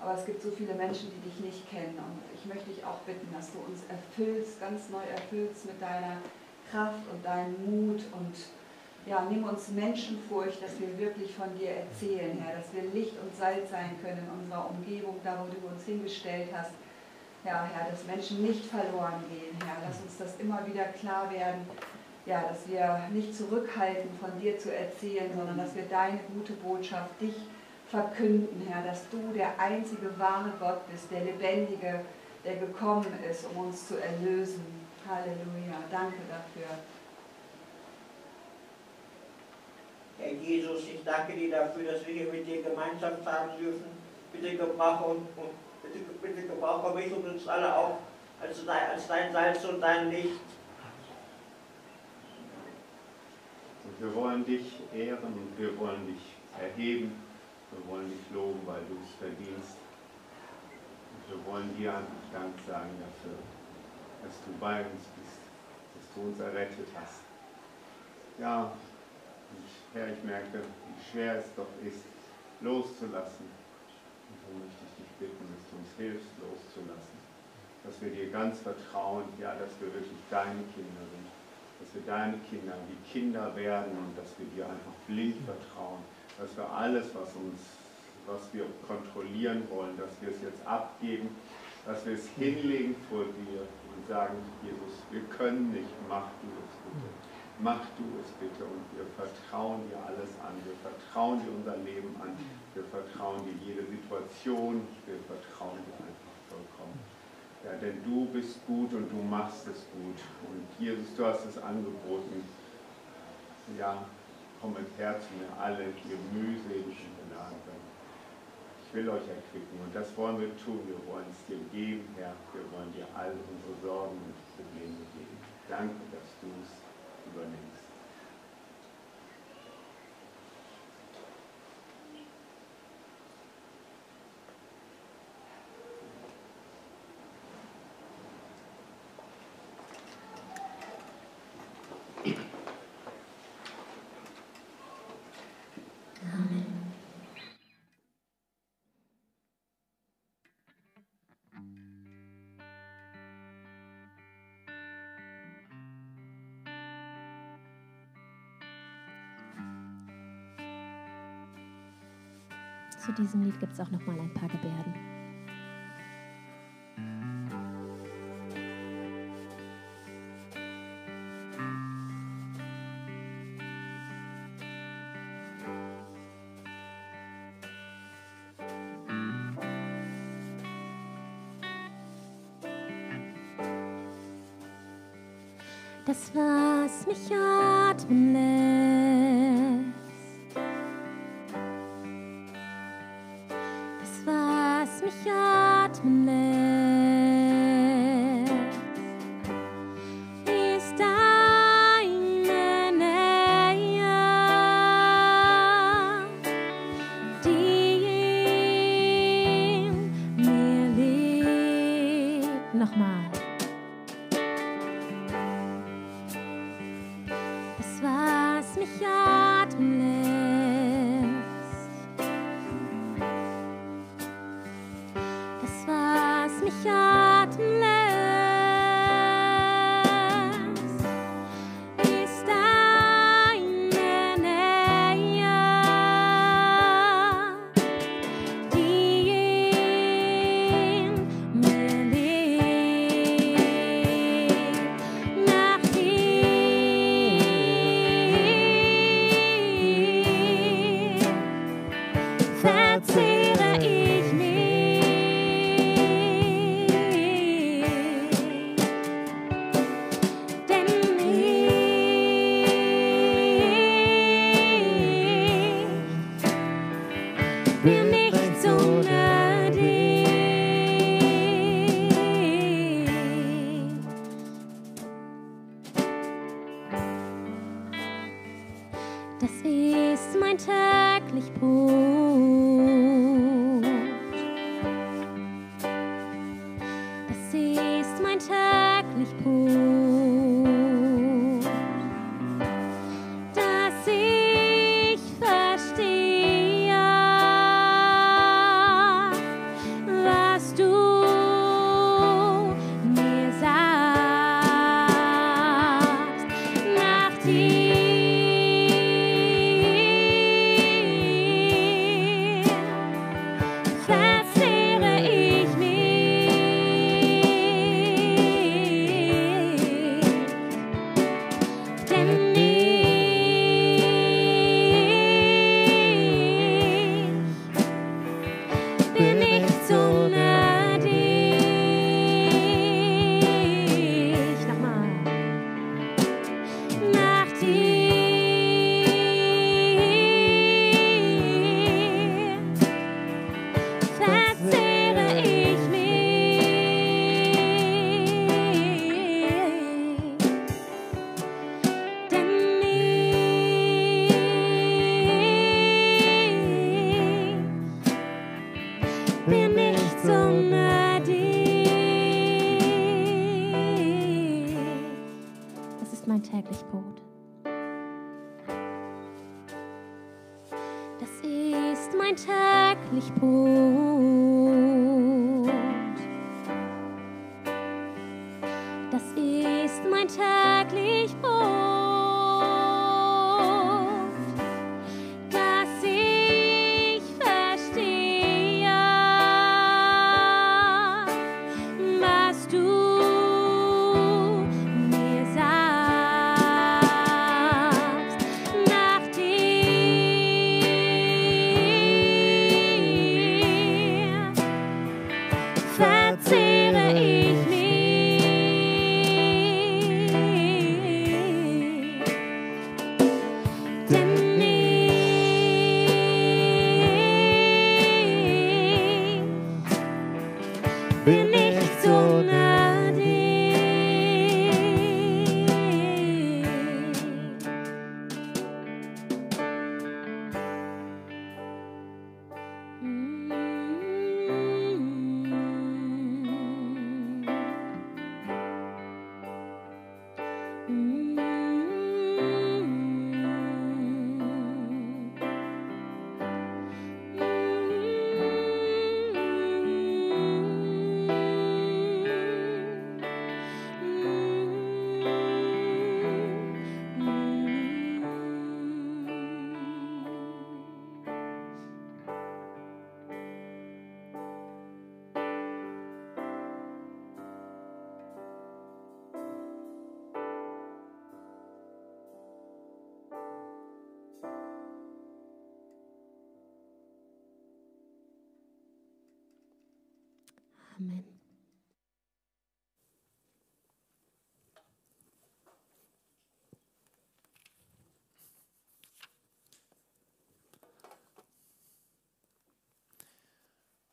aber es gibt so viele Menschen, die dich nicht kennen. Und ich möchte dich auch bitten, dass du uns erfüllst, ganz neu erfüllst mit deiner Kraft und deinem Mut. Und ja, nimm uns Menschenfurcht, dass wir wirklich von dir erzählen, Herr, dass wir Licht und Salz sein können in unserer Umgebung, da wo du uns hingestellt hast. Ja, Herr, dass Menschen nicht verloren gehen, Herr. Lass uns das immer wieder klar werden, ja, dass wir nicht zurückhalten, von dir zu erzählen, sondern dass wir deine gute Botschaft, dich verkünden, Herr, dass du der einzige wahre Gott bist, der Lebendige, der gekommen ist, um uns zu erlösen. Halleluja. Danke dafür. Herr Jesus, ich danke dir dafür, dass wir hier mit dir Gemeinschaft haben dürfen. Bitte gebrauche, und, und, bitte, bitte gebrauche mich und uns alle auch als dein, als dein Salz und dein Licht. Und wir wollen dich ehren und wir wollen dich erheben. Wir wollen dich loben, weil du es verdienst. Und wir wollen dir einfach Dank sagen dafür, dass du bei uns bist, dass du uns errettet hast. Ja, Herr, ich merke, wie schwer es doch ist, loszulassen. Und so möchte ich dich bitten, dass du uns hilfst, loszulassen. Dass wir dir ganz vertrauen, ja, dass wir wirklich deine Kinder sind. Dass wir deine Kinder wie Kinder werden und dass wir dir einfach blind vertrauen. Dass wir alles, was uns, was wir kontrollieren wollen, dass wir es jetzt abgeben, dass wir es hinlegen vor dir und sagen, Jesus, wir können nicht, mach du es bitte. Mach du es bitte und wir vertrauen dir alles an. Wir vertrauen dir unser Leben an. Wir vertrauen dir jede Situation. Wir vertrauen dir einfach vollkommen. Ja, denn du bist gut und du machst es gut. Und Jesus, du hast es angeboten. Ja, kommet her zu mir alle, die mühselig und beladen. Ich will euch erquicken und das wollen wir tun. Wir wollen es dir geben, Herr. Wir wollen dir all unsere Sorgen und Probleme geben. Danke, dass du es learning zu diesem Lied gibt es auch noch mal ein paar Gebärden. Das, was mich atmen lässt.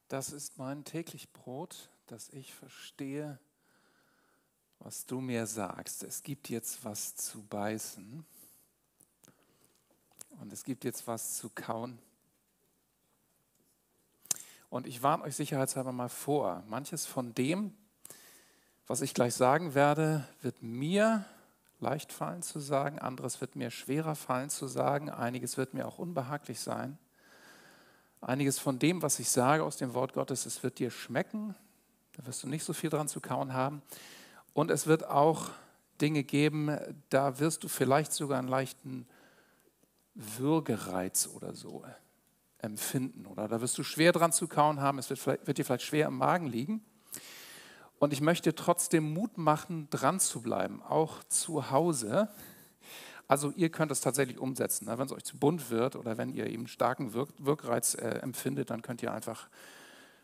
Das ist mein täglich Brot, dass ich verstehe, was du mir sagst. Es gibt jetzt was zu beißen und es gibt jetzt was zu kauen. Und ich warne euch sicherheitshalber mal vor, manches von dem, was ich gleich sagen werde, wird mir leicht fallen zu sagen, anderes wird mir schwerer fallen zu sagen, einiges wird mir auch unbehaglich sein. Einiges von dem, was ich sage aus dem Wort Gottes, es wird dir schmecken, da wirst du nicht so viel dran zu kauen haben. Und es wird auch Dinge geben, da wirst du vielleicht sogar einen leichten Würgereiz oder so empfinden. Oder da wirst du schwer dran zu kauen haben, es wird, wird dir vielleicht schwer im Magen liegen. Und ich möchte trotzdem Mut machen, dran zu bleiben, auch zu Hause. Also ihr könnt es tatsächlich umsetzen. Ne? Wenn es euch zu bunt wird oder wenn ihr eben starken Wirk Wirkreiz äh, empfindet, dann könnt ihr einfach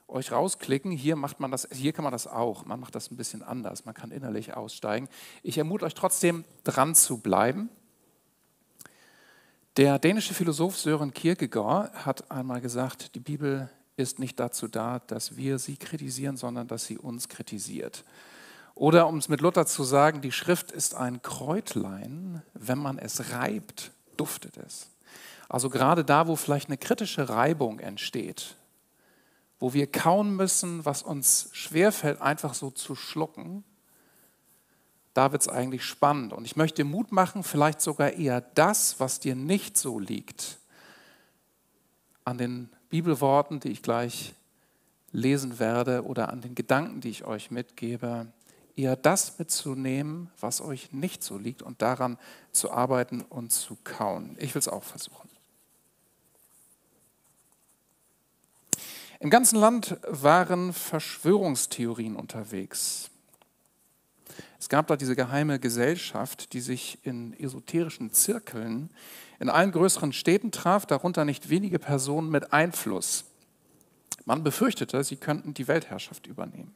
euch rausklicken. Hier macht man das, hier kann man das auch. Man macht das ein bisschen anders. Man kann innerlich aussteigen. Ich ermute euch trotzdem, dran zu bleiben. Der dänische Philosoph Søren Kierkegaard hat einmal gesagt, die Bibel ist nicht dazu da, dass wir sie kritisieren, sondern dass sie uns kritisiert. Oder um es mit Luther zu sagen, die Schrift ist ein Kräutlein, wenn man es reibt, duftet es. Also gerade da, wo vielleicht eine kritische Reibung entsteht, wo wir kauen müssen, was uns schwerfällt, einfach so zu schlucken, da wird es eigentlich spannend. Und ich möchte Mut machen, vielleicht sogar eher das, was dir nicht so liegt, an den Bibelworten, die ich gleich lesen werde, oder an den Gedanken, die ich euch mitgebe, eher das mitzunehmen, was euch nicht so liegt und daran zu arbeiten und zu kauen. Ich will es auch versuchen. Im ganzen Land waren Verschwörungstheorien unterwegs. Es gab da diese geheime Gesellschaft, die sich in esoterischen Zirkeln in allen größeren Städten traf, darunter nicht wenige Personen mit Einfluss. Man befürchtete, sie könnten die Weltherrschaft übernehmen.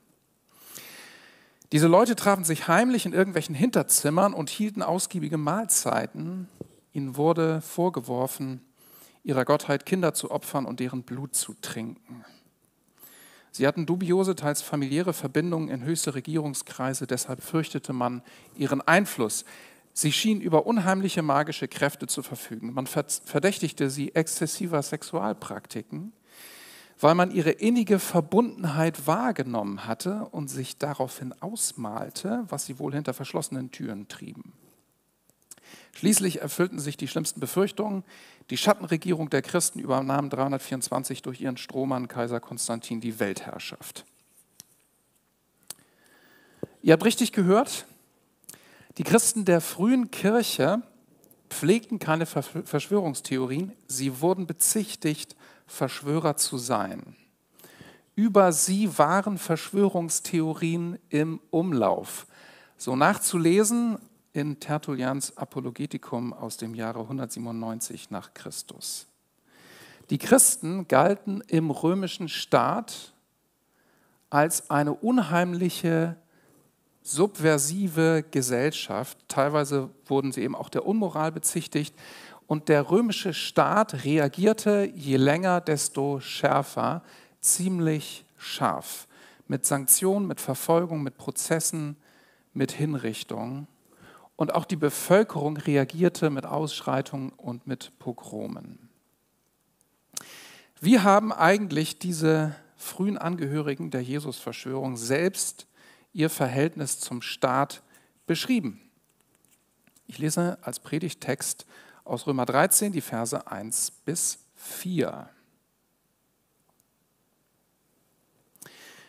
Diese Leute trafen sich heimlich in irgendwelchen Hinterzimmern und hielten ausgiebige Mahlzeiten. Ihnen wurde vorgeworfen, ihrer Gottheit Kinder zu opfern und deren Blut zu trinken. Sie hatten dubiose, teils familiäre Verbindungen in höchste Regierungskreise, deshalb fürchtete man ihren Einfluss. Sie schienen über unheimliche magische Kräfte zu verfügen. Man verdächtigte sie exzessiver Sexualpraktiken weil man ihre innige Verbundenheit wahrgenommen hatte und sich daraufhin ausmalte, was sie wohl hinter verschlossenen Türen trieben. Schließlich erfüllten sich die schlimmsten Befürchtungen. Die Schattenregierung der Christen übernahm 324 durch ihren Strohmann Kaiser Konstantin die Weltherrschaft. Ihr habt richtig gehört, die Christen der frühen Kirche pflegten keine Verschwörungstheorien, sie wurden bezichtigt Verschwörer zu sein. Über sie waren Verschwörungstheorien im Umlauf. So nachzulesen in Tertullians Apologetikum aus dem Jahre 197 nach Christus. Die Christen galten im römischen Staat als eine unheimliche, subversive Gesellschaft. Teilweise wurden sie eben auch der Unmoral bezichtigt. Und der römische Staat reagierte je länger, desto schärfer, ziemlich scharf. Mit Sanktionen, mit Verfolgung, mit Prozessen, mit Hinrichtungen. Und auch die Bevölkerung reagierte mit Ausschreitungen und mit Pogromen. Wie haben eigentlich diese frühen Angehörigen der Jesusverschwörung selbst ihr Verhältnis zum Staat beschrieben? Ich lese als Predigtext aus Römer 13, die Verse 1 bis 4.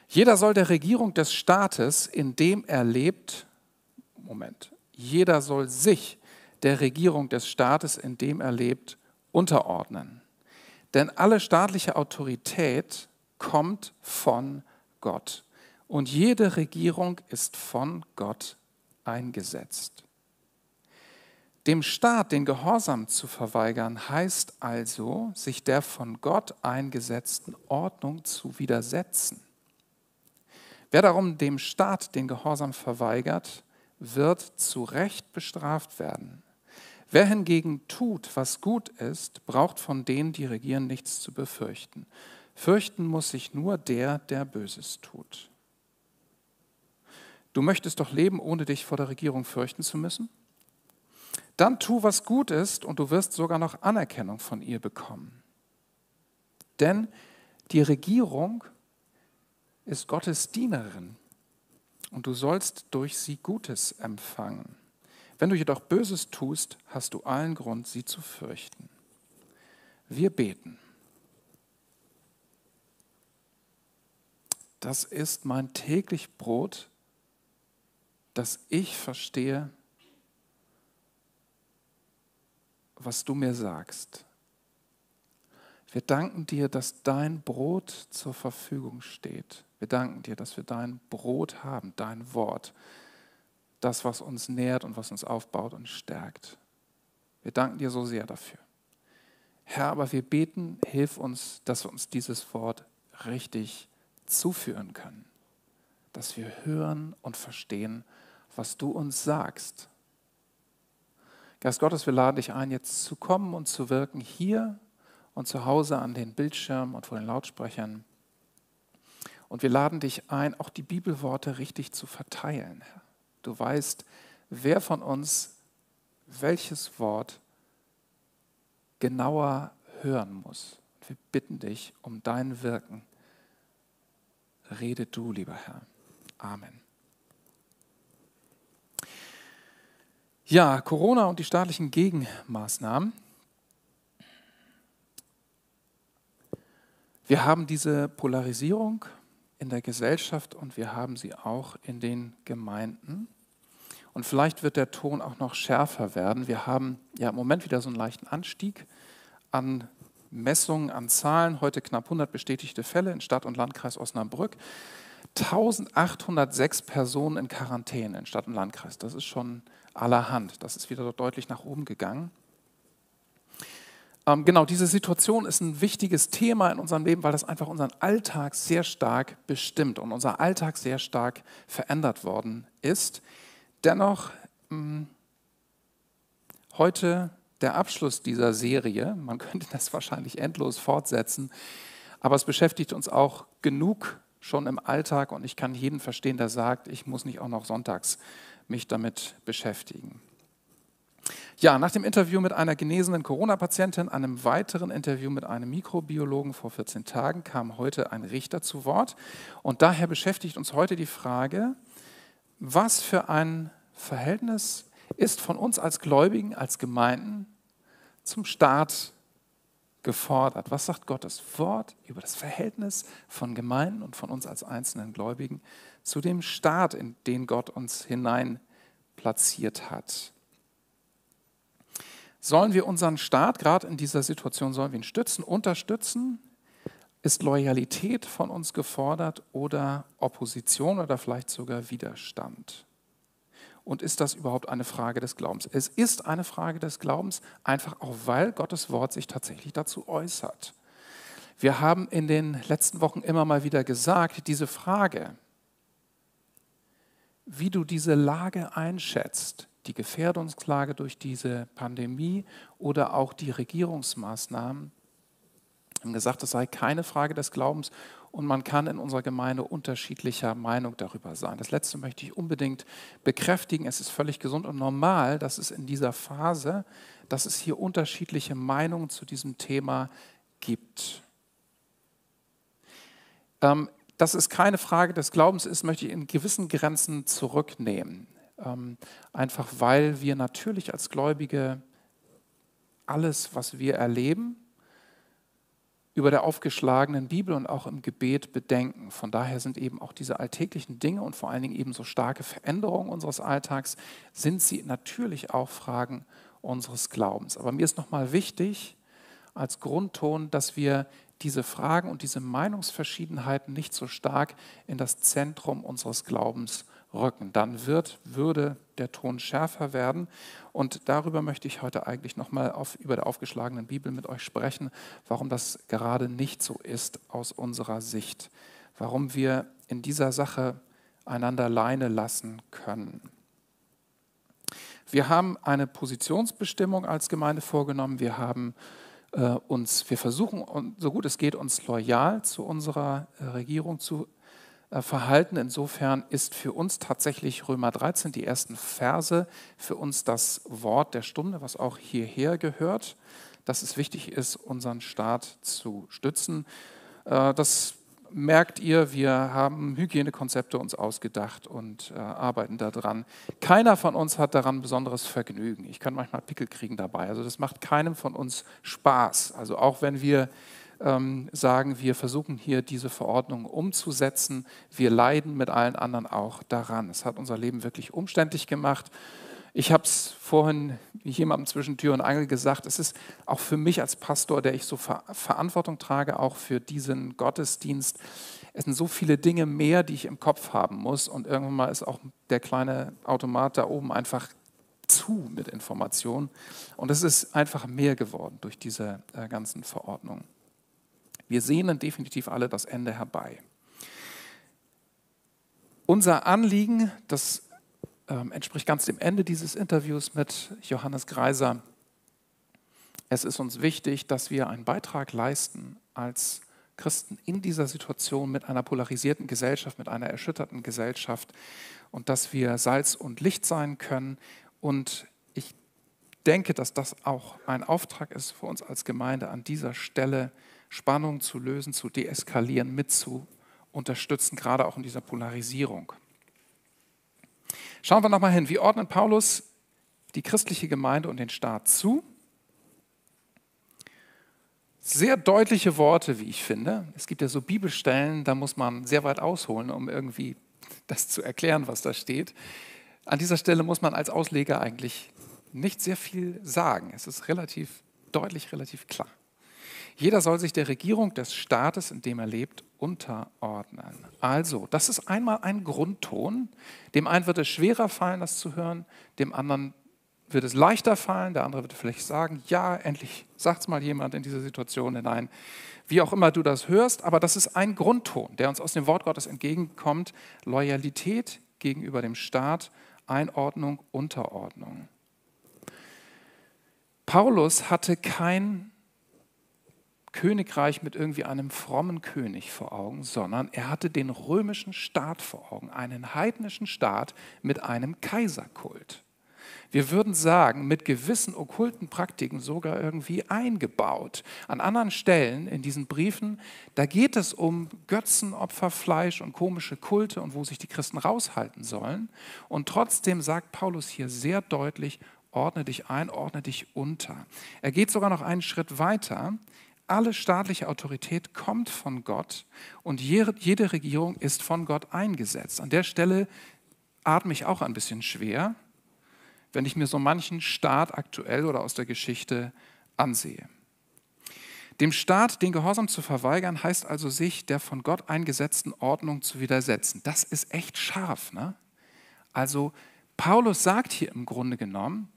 Jeder soll der Regierung des Staates, in dem er lebt, Moment, jeder soll sich der Regierung des Staates, in dem er lebt, unterordnen. Denn alle staatliche Autorität kommt von Gott und jede Regierung ist von Gott eingesetzt. Dem Staat den Gehorsam zu verweigern, heißt also, sich der von Gott eingesetzten Ordnung zu widersetzen. Wer darum dem Staat den Gehorsam verweigert, wird zu Recht bestraft werden. Wer hingegen tut, was gut ist, braucht von denen, die regieren, nichts zu befürchten. Fürchten muss sich nur der, der Böses tut. Du möchtest doch leben, ohne dich vor der Regierung fürchten zu müssen? Dann tu, was gut ist, und du wirst sogar noch Anerkennung von ihr bekommen. Denn die Regierung ist Gottes Dienerin und du sollst durch sie Gutes empfangen. Wenn du jedoch Böses tust, hast du allen Grund, sie zu fürchten. Wir beten. Das ist mein täglich Brot, dass ich verstehe, was du mir sagst. Wir danken dir, dass dein Brot zur Verfügung steht. Wir danken dir, dass wir dein Brot haben, dein Wort, das, was uns nährt und was uns aufbaut und stärkt. Wir danken dir so sehr dafür. Herr, aber wir beten, hilf uns, dass wir uns dieses Wort richtig zuführen können, dass wir hören und verstehen, was du uns sagst. Geist Gottes, wir laden dich ein, jetzt zu kommen und zu wirken hier und zu Hause an den Bildschirmen und vor den Lautsprechern. Und wir laden dich ein, auch die Bibelworte richtig zu verteilen. Du weißt, wer von uns welches Wort genauer hören muss. Wir bitten dich um dein Wirken. Rede du, lieber Herr. Amen. Ja, Corona und die staatlichen Gegenmaßnahmen. Wir haben diese Polarisierung in der Gesellschaft und wir haben sie auch in den Gemeinden. Und vielleicht wird der Ton auch noch schärfer werden. Wir haben ja im Moment wieder so einen leichten Anstieg an Messungen, an Zahlen. Heute knapp 100 bestätigte Fälle in Stadt und Landkreis Osnabrück. 1806 Personen in Quarantäne in Stadt und Landkreis. Das ist schon allerhand. Das ist wieder deutlich nach oben gegangen. Ähm, genau, diese Situation ist ein wichtiges Thema in unserem Leben, weil das einfach unseren Alltag sehr stark bestimmt und unser Alltag sehr stark verändert worden ist. Dennoch mh, hm, heute der Abschluss dieser Serie. Man könnte das wahrscheinlich endlos fortsetzen, aber es beschäftigt uns auch genug schon im Alltag und ich kann jeden verstehen, der sagt, ich muss nicht auch noch sonntags mich damit beschäftigen. Ja, nach dem Interview mit einer genesenen Corona-Patientin, einem weiteren Interview mit einem Mikrobiologen vor 14 Tagen kam heute ein Richter zu Wort. Und daher beschäftigt uns heute die Frage, was für ein Verhältnis ist von uns als Gläubigen, als Gemeinden zum Staat gefordert. Was sagt Gottes Wort über das Verhältnis von Gemeinden und von uns als einzelnen Gläubigen zu dem Staat, in den Gott uns hinein platziert hat? Sollen wir unseren Staat gerade in dieser Situation, sollen wir ihn stützen, unterstützen? Ist Loyalität von uns gefordert oder Opposition oder vielleicht sogar Widerstand? Und ist das überhaupt eine Frage des Glaubens? Es ist eine Frage des Glaubens, einfach auch weil Gottes Wort sich tatsächlich dazu äußert. Wir haben in den letzten Wochen immer mal wieder gesagt, diese Frage, wie du diese Lage einschätzt, die Gefährdungslage durch diese Pandemie oder auch die Regierungsmaßnahmen, haben gesagt, es sei keine Frage des Glaubens und man kann in unserer Gemeinde unterschiedlicher Meinung darüber sein. Das Letzte möchte ich unbedingt bekräftigen. Es ist völlig gesund und normal, dass es in dieser Phase, dass es hier unterschiedliche Meinungen zu diesem Thema gibt. Ähm, dass es keine Frage des Glaubens ist, möchte ich in gewissen Grenzen zurücknehmen. Ähm, einfach weil wir natürlich als Gläubige alles, was wir erleben, über der aufgeschlagenen Bibel und auch im Gebet bedenken. Von daher sind eben auch diese alltäglichen Dinge und vor allen Dingen eben so starke Veränderungen unseres Alltags, sind sie natürlich auch Fragen unseres Glaubens. Aber mir ist nochmal wichtig als Grundton, dass wir diese Fragen und diese Meinungsverschiedenheiten nicht so stark in das Zentrum unseres Glaubens rücken. Dann wird, würde der Ton schärfer werden. Und darüber möchte ich heute eigentlich nochmal auf, über der aufgeschlagenen Bibel mit euch sprechen, warum das gerade nicht so ist aus unserer Sicht. Warum wir in dieser Sache einander alleine lassen können. Wir haben eine Positionsbestimmung als Gemeinde vorgenommen. Wir haben äh, uns, wir versuchen, so gut es geht, uns loyal zu unserer äh, Regierung zu äh, verhalten. Insofern ist für uns tatsächlich Römer 13, die ersten Verse, für uns das Wort der Stunde, was auch hierher gehört, dass es wichtig ist, unseren Staat zu stützen. Äh, das merkt ihr, wir haben Hygienekonzepte uns ausgedacht und äh, arbeiten daran. Keiner von uns hat daran besonderes Vergnügen. Ich kann manchmal Pickel kriegen dabei. Also das macht keinem von uns Spaß. Also auch wenn wir ähm, sagen, wir versuchen hier diese Verordnung umzusetzen, wir leiden mit allen anderen auch daran. Es hat unser Leben wirklich umständlich gemacht. Ich habe es vorhin jemandem zwischen Tür und Angel gesagt, es ist auch für mich als Pastor, der ich so Ver Verantwortung trage, auch für diesen Gottesdienst, es sind so viele Dinge mehr, die ich im Kopf haben muss und irgendwann mal ist auch der kleine Automat da oben einfach zu mit Informationen und es ist einfach mehr geworden durch diese äh, ganzen Verordnungen. Wir sehnen definitiv alle das Ende herbei. Unser Anliegen, das ähm, entspricht ganz dem Ende dieses Interviews mit Johannes Greiser. Es ist uns wichtig, dass wir einen Beitrag leisten als Christen in dieser Situation mit einer polarisierten Gesellschaft, mit einer erschütterten Gesellschaft und dass wir Salz und Licht sein können. Und ich denke, dass das auch ein Auftrag ist für uns als Gemeinde, an dieser Stelle Spannung zu lösen, zu deeskalieren, mit zu unterstützen, gerade auch in dieser Polarisierung. Schauen wir nochmal hin. Wie ordnet Paulus die christliche Gemeinde und den Staat zu? Sehr deutliche Worte, wie ich finde. Es gibt ja so Bibelstellen, da muss man sehr weit ausholen, um irgendwie das zu erklären, was da steht. An dieser Stelle muss man als Ausleger eigentlich nicht sehr viel sagen. Es ist relativ deutlich, relativ klar. Jeder soll sich der Regierung des Staates, in dem er lebt, unterordnen. Also, das ist einmal ein Grundton. Dem einen wird es schwerer fallen, das zu hören, dem anderen wird es leichter fallen, der andere wird vielleicht sagen, ja, endlich sagt es mal jemand in dieser Situation hinein. Wie auch immer du das hörst, aber das ist ein Grundton, der uns aus dem Wort Gottes entgegenkommt. Loyalität gegenüber dem Staat, Einordnung, Unterordnung. Paulus hatte kein Königreich mit irgendwie einem frommen König vor Augen, sondern er hatte den römischen Staat vor Augen, einen heidnischen Staat mit einem Kaiserkult. Wir würden sagen, mit gewissen okkulten Praktiken sogar irgendwie eingebaut. An anderen Stellen in diesen Briefen, da geht es um Götzenopferfleisch und komische Kulte und wo sich die Christen raushalten sollen. Und trotzdem sagt Paulus hier sehr deutlich, ordne dich ein, ordne dich unter. Er geht sogar noch einen Schritt weiter. Alle staatliche Autorität kommt von Gott und jede Regierung ist von Gott eingesetzt. An der Stelle atme ich auch ein bisschen schwer, wenn ich mir so manchen Staat aktuell oder aus der Geschichte ansehe. Dem Staat den Gehorsam zu verweigern, heißt also, sich der von Gott eingesetzten Ordnung zu widersetzen. Das ist echt scharf. Ne? Also Paulus sagt hier im Grunde genommen,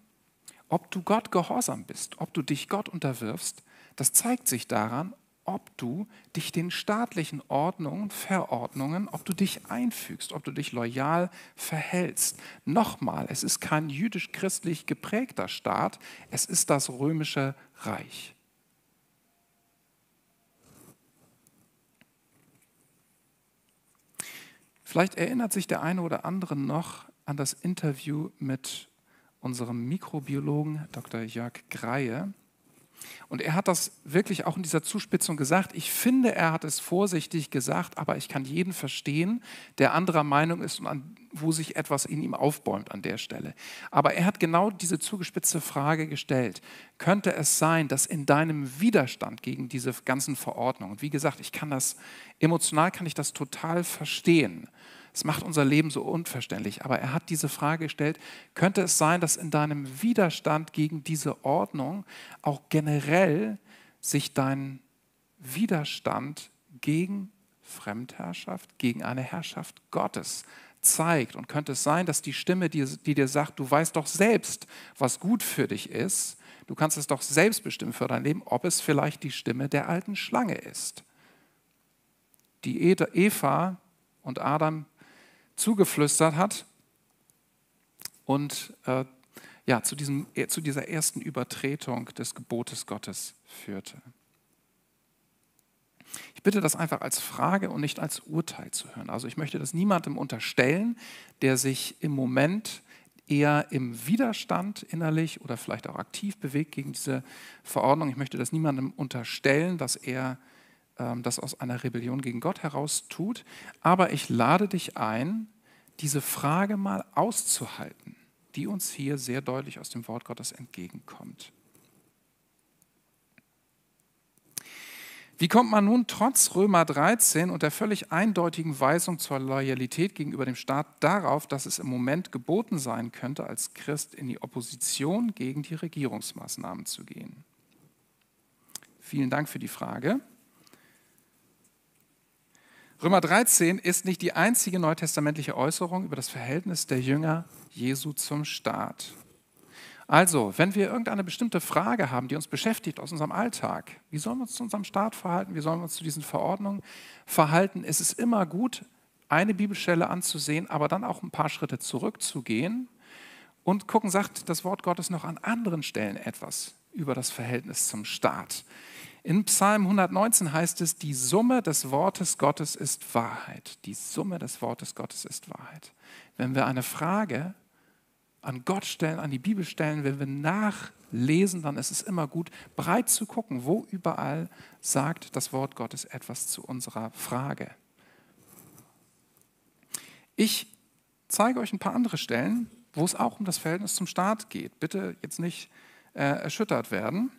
ob du Gott gehorsam bist, ob du dich Gott unterwirfst, das zeigt sich daran, ob du dich den staatlichen Ordnungen, Verordnungen, ob du dich einfügst, ob du dich loyal verhältst. Nochmal, es ist kein jüdisch-christlich geprägter Staat, es ist das römische Reich. Vielleicht erinnert sich der eine oder andere noch an das Interview mit unserem Mikrobiologen Dr. Jörg Greie. Und er hat das wirklich auch in dieser Zuspitzung gesagt. Ich finde, er hat es vorsichtig gesagt, aber ich kann jeden verstehen, der anderer Meinung ist und an, wo sich etwas in ihm aufbäumt an der Stelle. Aber er hat genau diese zugespitzte Frage gestellt. Könnte es sein, dass in deinem Widerstand gegen diese ganzen Verordnungen, und wie gesagt, ich kann das, emotional kann ich das total verstehen, es macht unser Leben so unverständlich. Aber er hat diese Frage gestellt, könnte es sein, dass in deinem Widerstand gegen diese Ordnung auch generell sich dein Widerstand gegen Fremdherrschaft, gegen eine Herrschaft Gottes zeigt? Und könnte es sein, dass die Stimme, die, die dir sagt, du weißt doch selbst, was gut für dich ist, du kannst es doch selbst bestimmen für dein Leben, ob es vielleicht die Stimme der alten Schlange ist? Die Eva und Adam zugeflüstert hat und äh, ja, zu, diesem, äh, zu dieser ersten Übertretung des Gebotes Gottes führte. Ich bitte das einfach als Frage und nicht als Urteil zu hören. Also ich möchte das niemandem unterstellen, der sich im Moment eher im Widerstand innerlich oder vielleicht auch aktiv bewegt gegen diese Verordnung. Ich möchte das niemandem unterstellen, dass er das aus einer Rebellion gegen Gott heraus tut. Aber ich lade dich ein, diese Frage mal auszuhalten, die uns hier sehr deutlich aus dem Wort Gottes entgegenkommt. Wie kommt man nun trotz Römer 13 und der völlig eindeutigen Weisung zur Loyalität gegenüber dem Staat darauf, dass es im Moment geboten sein könnte, als Christ in die Opposition gegen die Regierungsmaßnahmen zu gehen? Vielen Dank für die Frage. Römer 13 ist nicht die einzige neutestamentliche Äußerung über das Verhältnis der Jünger Jesu zum Staat. Also, wenn wir irgendeine bestimmte Frage haben, die uns beschäftigt aus unserem Alltag, wie sollen wir uns zu unserem Staat verhalten, wie sollen wir uns zu diesen Verordnungen verhalten, ist es immer gut, eine Bibelstelle anzusehen, aber dann auch ein paar Schritte zurückzugehen und gucken, sagt das Wort Gottes noch an anderen Stellen etwas über das Verhältnis zum Staat. In Psalm 119 heißt es, die Summe des Wortes Gottes ist Wahrheit. Die Summe des Wortes Gottes ist Wahrheit. Wenn wir eine Frage an Gott stellen, an die Bibel stellen, wenn wir nachlesen, dann ist es immer gut, breit zu gucken, wo überall sagt das Wort Gottes etwas zu unserer Frage. Ich zeige euch ein paar andere Stellen, wo es auch um das Verhältnis zum Staat geht. Bitte jetzt nicht äh, erschüttert werden.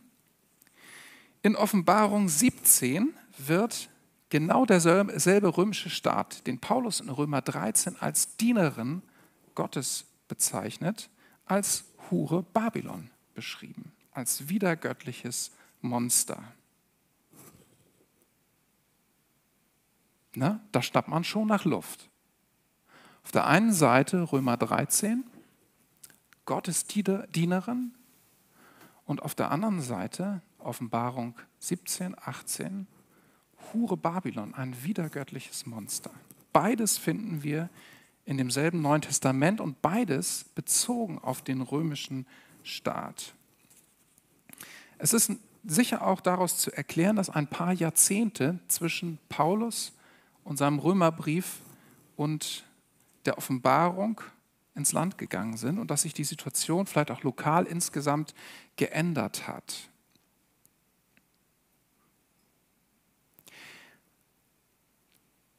In Offenbarung 17 wird genau derselbe römische Staat, den Paulus in Römer 13 als Dienerin Gottes bezeichnet, als Hure Babylon beschrieben, als wiedergöttliches Monster. Na, da schnappt man schon nach Luft. Auf der einen Seite Römer 13, Gottes Dienerin, und auf der anderen Seite Offenbarung 17, 18, Hure Babylon, ein wiedergöttliches Monster. Beides finden wir in demselben Neuen Testament und beides bezogen auf den römischen Staat. Es ist sicher auch daraus zu erklären, dass ein paar Jahrzehnte zwischen Paulus und seinem Römerbrief und der Offenbarung ins Land gegangen sind und dass sich die Situation vielleicht auch lokal insgesamt geändert hat.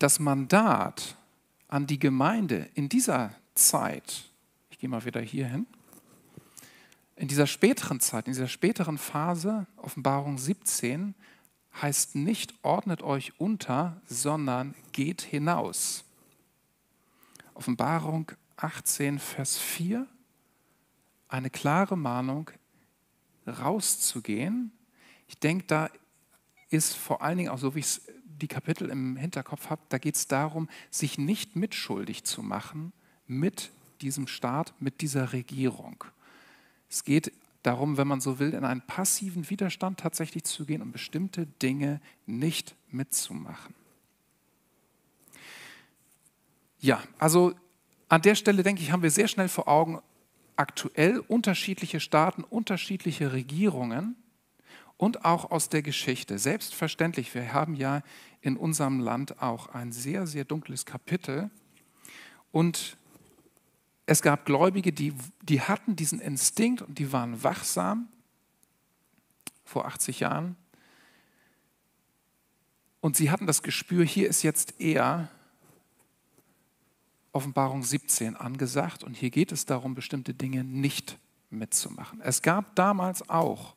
Das Mandat an die Gemeinde in dieser Zeit, ich gehe mal wieder hier hin, in dieser späteren Zeit, in dieser späteren Phase, Offenbarung 17, heißt nicht ordnet euch unter, sondern geht hinaus. Offenbarung 18, Vers 4, eine klare Mahnung, rauszugehen. Ich denke, da ist vor allen Dingen auch so, wie ich es die Kapitel im Hinterkopf habt, da geht es darum, sich nicht mitschuldig zu machen mit diesem Staat, mit dieser Regierung. Es geht darum, wenn man so will, in einen passiven Widerstand tatsächlich zu gehen und bestimmte Dinge nicht mitzumachen. Ja, also an der Stelle denke ich, haben wir sehr schnell vor Augen, aktuell unterschiedliche Staaten, unterschiedliche Regierungen und auch aus der Geschichte. Selbstverständlich, wir haben ja in unserem Land auch ein sehr, sehr dunkles Kapitel. Und es gab Gläubige, die, die hatten diesen Instinkt und die waren wachsam vor 80 Jahren. Und sie hatten das Gespür, hier ist jetzt eher Offenbarung 17 angesagt und hier geht es darum, bestimmte Dinge nicht mitzumachen. Es gab damals auch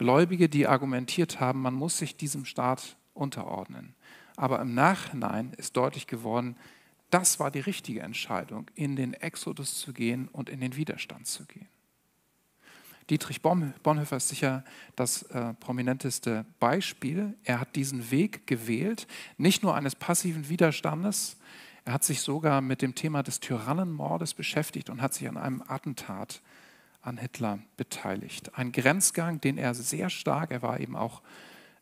Gläubige, die argumentiert haben, man muss sich diesem Staat unterordnen. Aber im Nachhinein ist deutlich geworden, das war die richtige Entscheidung, in den Exodus zu gehen und in den Widerstand zu gehen. Dietrich Bonhoeffer ist sicher das äh, prominenteste Beispiel. Er hat diesen Weg gewählt, nicht nur eines passiven Widerstandes, er hat sich sogar mit dem Thema des Tyrannenmordes beschäftigt und hat sich an einem Attentat an Hitler beteiligt. Ein Grenzgang, den er sehr stark, er war eben auch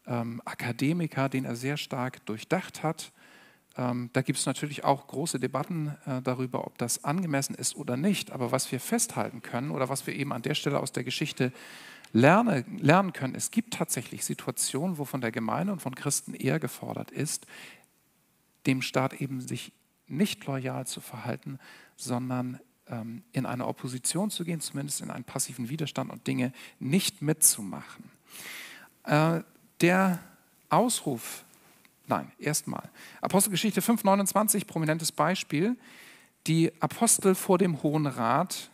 ähm, Akademiker, den er sehr stark durchdacht hat, ähm, da gibt es natürlich auch große Debatten äh, darüber, ob das angemessen ist oder nicht. Aber was wir festhalten können oder was wir eben an der Stelle aus der Geschichte lerne, lernen können, es gibt tatsächlich Situationen, wo von der Gemeinde und von Christen eher gefordert ist, dem Staat eben sich nicht loyal zu verhalten, sondern in eine Opposition zu gehen, zumindest in einen passiven Widerstand und Dinge nicht mitzumachen. Äh, der Ausruf, nein, erstmal. Apostelgeschichte 5,29, prominentes Beispiel. Die Apostel vor dem Hohen Rat,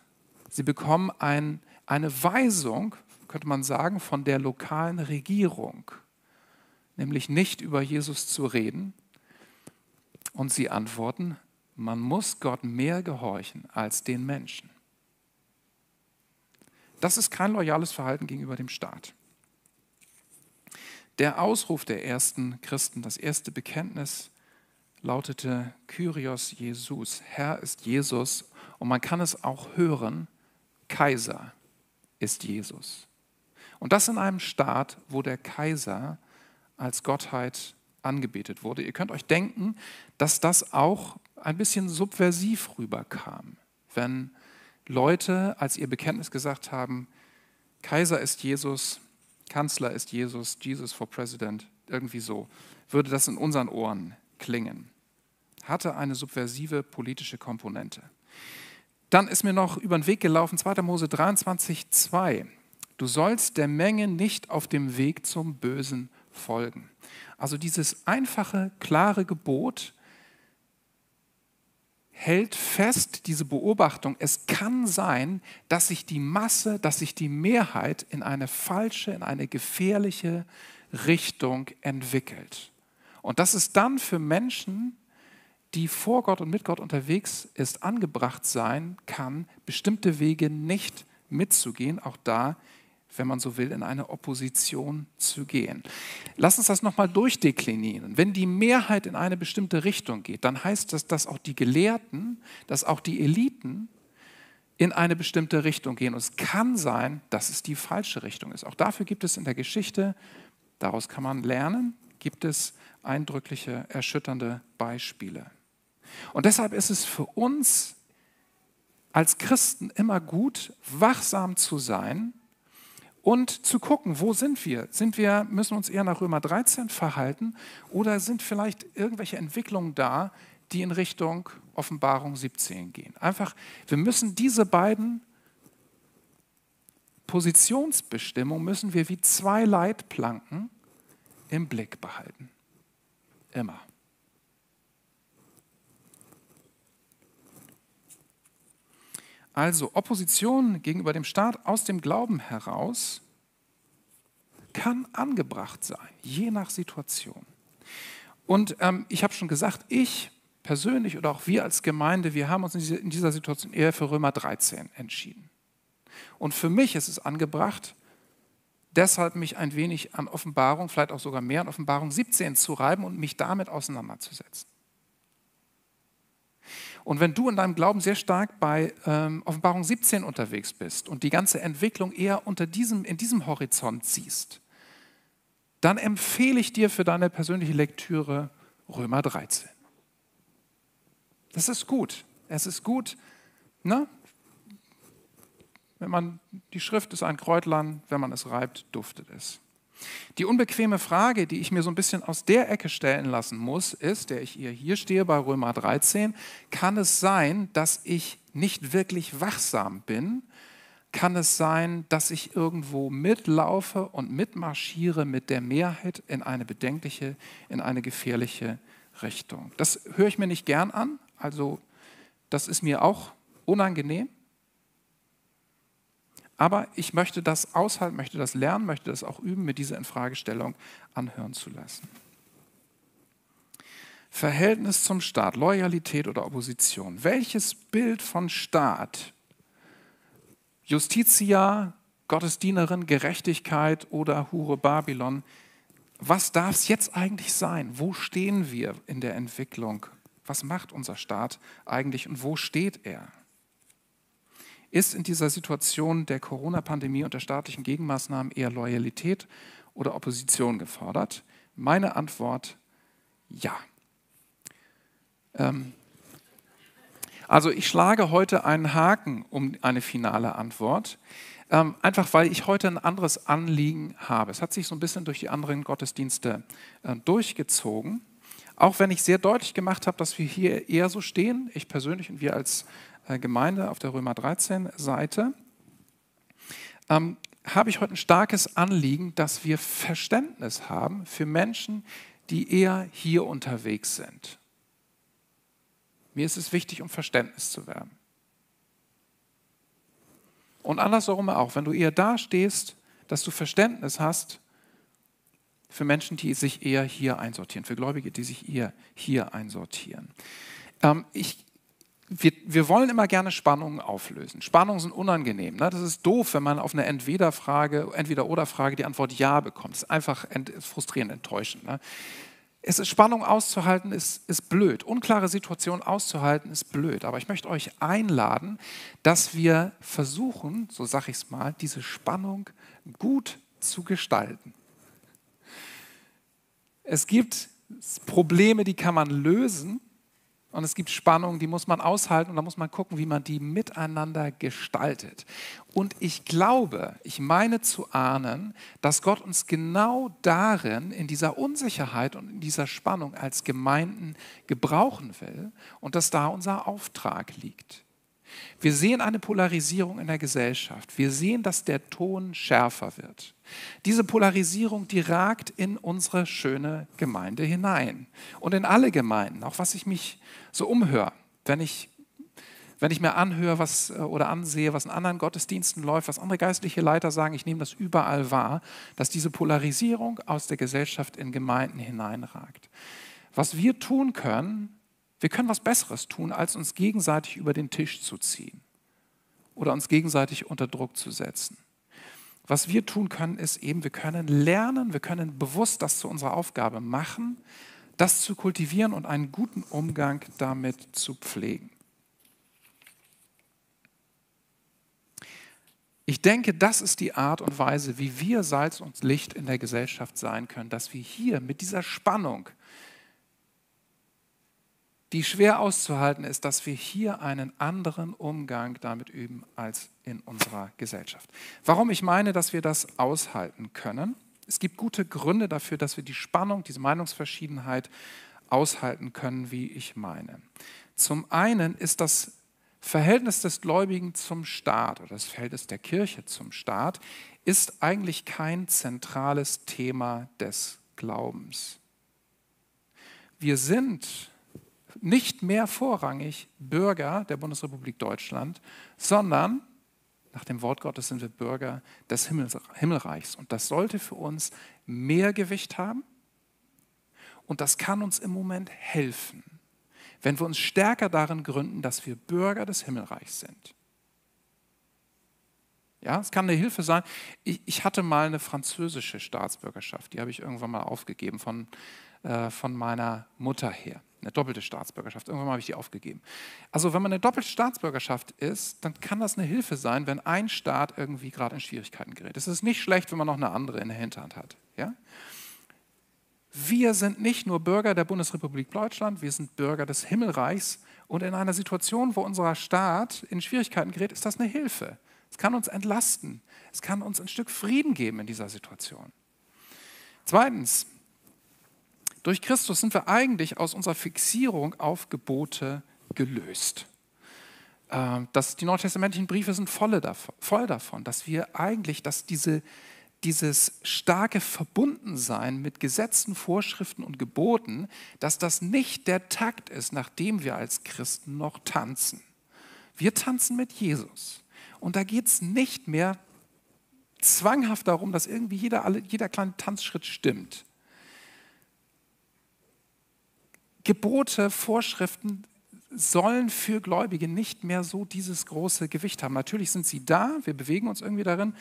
sie bekommen ein, eine Weisung, könnte man sagen, von der lokalen Regierung, nämlich nicht über Jesus zu reden. Und sie antworten, man muss Gott mehr gehorchen als den Menschen. Das ist kein loyales Verhalten gegenüber dem Staat. Der Ausruf der ersten Christen, das erste Bekenntnis lautete Kyrios Jesus, Herr ist Jesus und man kann es auch hören, Kaiser ist Jesus. Und das in einem Staat, wo der Kaiser als Gottheit angebetet wurde. Ihr könnt euch denken, dass das auch ein bisschen subversiv rüberkam, wenn Leute als ihr Bekenntnis gesagt haben, Kaiser ist Jesus, Kanzler ist Jesus, Jesus for President, irgendwie so, würde das in unseren Ohren klingen. Hatte eine subversive politische Komponente. Dann ist mir noch über den Weg gelaufen 2. Mose 23, 2. Du sollst der Menge nicht auf dem Weg zum Bösen folgen. Also dieses einfache, klare Gebot hält fest, diese Beobachtung, es kann sein, dass sich die Masse, dass sich die Mehrheit in eine falsche, in eine gefährliche Richtung entwickelt. Und dass es dann für Menschen, die vor Gott und mit Gott unterwegs ist, angebracht sein kann, bestimmte Wege nicht mitzugehen, auch da wenn man so will, in eine Opposition zu gehen. Lass uns das nochmal durchdeklinieren. Wenn die Mehrheit in eine bestimmte Richtung geht, dann heißt das, dass auch die Gelehrten, dass auch die Eliten in eine bestimmte Richtung gehen. Und es kann sein, dass es die falsche Richtung ist. Auch dafür gibt es in der Geschichte, daraus kann man lernen, gibt es eindrückliche, erschütternde Beispiele. Und deshalb ist es für uns als Christen immer gut, wachsam zu sein, und zu gucken, wo sind wir? Sind wir, müssen uns eher nach Römer 13 verhalten oder sind vielleicht irgendwelche Entwicklungen da, die in Richtung Offenbarung 17 gehen? Einfach, wir müssen diese beiden Positionsbestimmungen müssen wir wie zwei Leitplanken im Blick behalten. Immer. Also Opposition gegenüber dem Staat aus dem Glauben heraus kann angebracht sein, je nach Situation. Und ähm, ich habe schon gesagt, ich persönlich oder auch wir als Gemeinde, wir haben uns in dieser, in dieser Situation eher für Römer 13 entschieden. Und für mich ist es angebracht, deshalb mich ein wenig an Offenbarung, vielleicht auch sogar mehr an Offenbarung 17 zu reiben und mich damit auseinanderzusetzen. Und wenn du in deinem Glauben sehr stark bei ähm, Offenbarung 17 unterwegs bist und die ganze Entwicklung eher unter diesem, in diesem Horizont siehst, dann empfehle ich dir für deine persönliche Lektüre Römer 13. Das ist gut. Es ist gut, ne? wenn man, die Schrift ist ein Kräutlein, wenn man es reibt, duftet es. Die unbequeme Frage, die ich mir so ein bisschen aus der Ecke stellen lassen muss, ist, der ich hier stehe bei Römer 13, kann es sein, dass ich nicht wirklich wachsam bin? Kann es sein, dass ich irgendwo mitlaufe und mitmarschiere mit der Mehrheit in eine bedenkliche, in eine gefährliche Richtung? Das höre ich mir nicht gern an, also das ist mir auch unangenehm. Aber ich möchte das aushalten, möchte das lernen, möchte das auch üben, mir diese Infragestellung anhören zu lassen. Verhältnis zum Staat, Loyalität oder Opposition. Welches Bild von Staat, Justitia, Gottesdienerin, Gerechtigkeit oder Hure Babylon, was darf es jetzt eigentlich sein? Wo stehen wir in der Entwicklung? Was macht unser Staat eigentlich und wo steht er? Ist in dieser Situation der Corona-Pandemie und der staatlichen Gegenmaßnahmen eher Loyalität oder Opposition gefordert? Meine Antwort ja. Ähm, also ich schlage heute einen Haken um eine finale Antwort, ähm, einfach weil ich heute ein anderes Anliegen habe. Es hat sich so ein bisschen durch die anderen Gottesdienste äh, durchgezogen. Auch wenn ich sehr deutlich gemacht habe, dass wir hier eher so stehen, ich persönlich und wir als Gemeinde auf der Römer 13 Seite, ähm, habe ich heute ein starkes Anliegen, dass wir Verständnis haben für Menschen, die eher hier unterwegs sind. Mir ist es wichtig, um Verständnis zu werben. Und andersherum auch, wenn du eher da stehst, dass du Verständnis hast für Menschen, die sich eher hier einsortieren, für Gläubige, die sich eher hier einsortieren. Ähm, ich, wir, wir, wollen immer gerne Spannungen auflösen. Spannungen sind unangenehm. Ne? Das ist doof, wenn man auf eine Entweder-Frage, Entweder-Oder-Frage die Antwort Ja bekommt. Das ist einfach ent, frustrierend, enttäuschend. Ne? Es ist Spannung auszuhalten, ist, ist blöd. Unklare Situationen auszuhalten, ist blöd. Aber ich möchte euch einladen, dass wir versuchen, so sage ich es mal, diese Spannung gut zu gestalten. Es gibt Probleme, die kann man lösen und es gibt Spannungen, die muss man aushalten und da muss man gucken, wie man die miteinander gestaltet. Und ich glaube, ich meine zu ahnen, dass Gott uns genau darin, in dieser Unsicherheit und in dieser Spannung als Gemeinden gebrauchen will und dass da unser Auftrag liegt. Wir sehen eine Polarisierung in der Gesellschaft. Wir sehen, dass der Ton schärfer wird. Diese Polarisierung, die ragt in unsere schöne Gemeinde hinein und in alle Gemeinden, auch was ich mich so umhöre, wenn ich, wenn ich mir anhöre was, äh, oder ansehe, was in anderen Gottesdiensten läuft, was andere geistliche Leiter sagen, ich nehme das überall wahr, dass diese Polarisierung aus der Gesellschaft in Gemeinden hineinragt. Was wir tun können, wir können was Besseres tun, als uns gegenseitig über den Tisch zu ziehen oder uns gegenseitig unter Druck zu setzen. Was wir tun können, ist eben, wir können lernen, wir können bewusst das zu unserer Aufgabe machen, das zu kultivieren und einen guten Umgang damit zu pflegen. Ich denke, das ist die Art und Weise, wie wir Salz und Licht in der Gesellschaft sein können, dass wir hier mit dieser Spannung, die schwer auszuhalten ist, dass wir hier einen anderen Umgang damit üben als in unserer Gesellschaft. Warum ich meine, dass wir das aushalten können? Es gibt gute Gründe dafür, dass wir die Spannung, diese Meinungsverschiedenheit aushalten können, wie ich meine. Zum einen ist das Verhältnis des Gläubigen zum Staat oder das Verhältnis der Kirche zum Staat ist eigentlich kein zentrales Thema des Glaubens. Wir sind nicht mehr vorrangig Bürger der Bundesrepublik Deutschland, sondern nach dem Wort Gottes sind wir Bürger des Himmelreichs. Und das sollte für uns mehr Gewicht haben. Und das kann uns im Moment helfen, wenn wir uns stärker darin gründen, dass wir Bürger des Himmelreichs sind. Ja, es kann eine Hilfe sein. Ich, ich hatte mal eine französische Staatsbürgerschaft, die habe ich irgendwann mal aufgegeben von, äh, von meiner Mutter her eine doppelte Staatsbürgerschaft. Irgendwann habe ich die aufgegeben. Also wenn man eine doppelte Staatsbürgerschaft ist, dann kann das eine Hilfe sein, wenn ein Staat irgendwie gerade in Schwierigkeiten gerät. Es ist nicht schlecht, wenn man noch eine andere in der Hinterhand hat. Ja? Wir sind nicht nur Bürger der Bundesrepublik Deutschland, wir sind Bürger des Himmelreichs. Und in einer Situation, wo unser Staat in Schwierigkeiten gerät, ist das eine Hilfe. Es kann uns entlasten. Es kann uns ein Stück Frieden geben in dieser Situation. Zweitens, durch Christus sind wir eigentlich aus unserer Fixierung auf Gebote gelöst. Ähm, das, die neutestamentlichen Briefe sind voll davon, dass wir eigentlich, dass diese, dieses starke Verbundensein mit Gesetzen, Vorschriften und Geboten, dass das nicht der Takt ist, nach dem wir als Christen noch tanzen. Wir tanzen mit Jesus. Und da geht es nicht mehr zwanghaft darum, dass irgendwie jeder, jeder kleine Tanzschritt stimmt, Gebote, Vorschriften sollen für Gläubige nicht mehr so dieses große Gewicht haben. Natürlich sind sie da, wir bewegen uns irgendwie darin,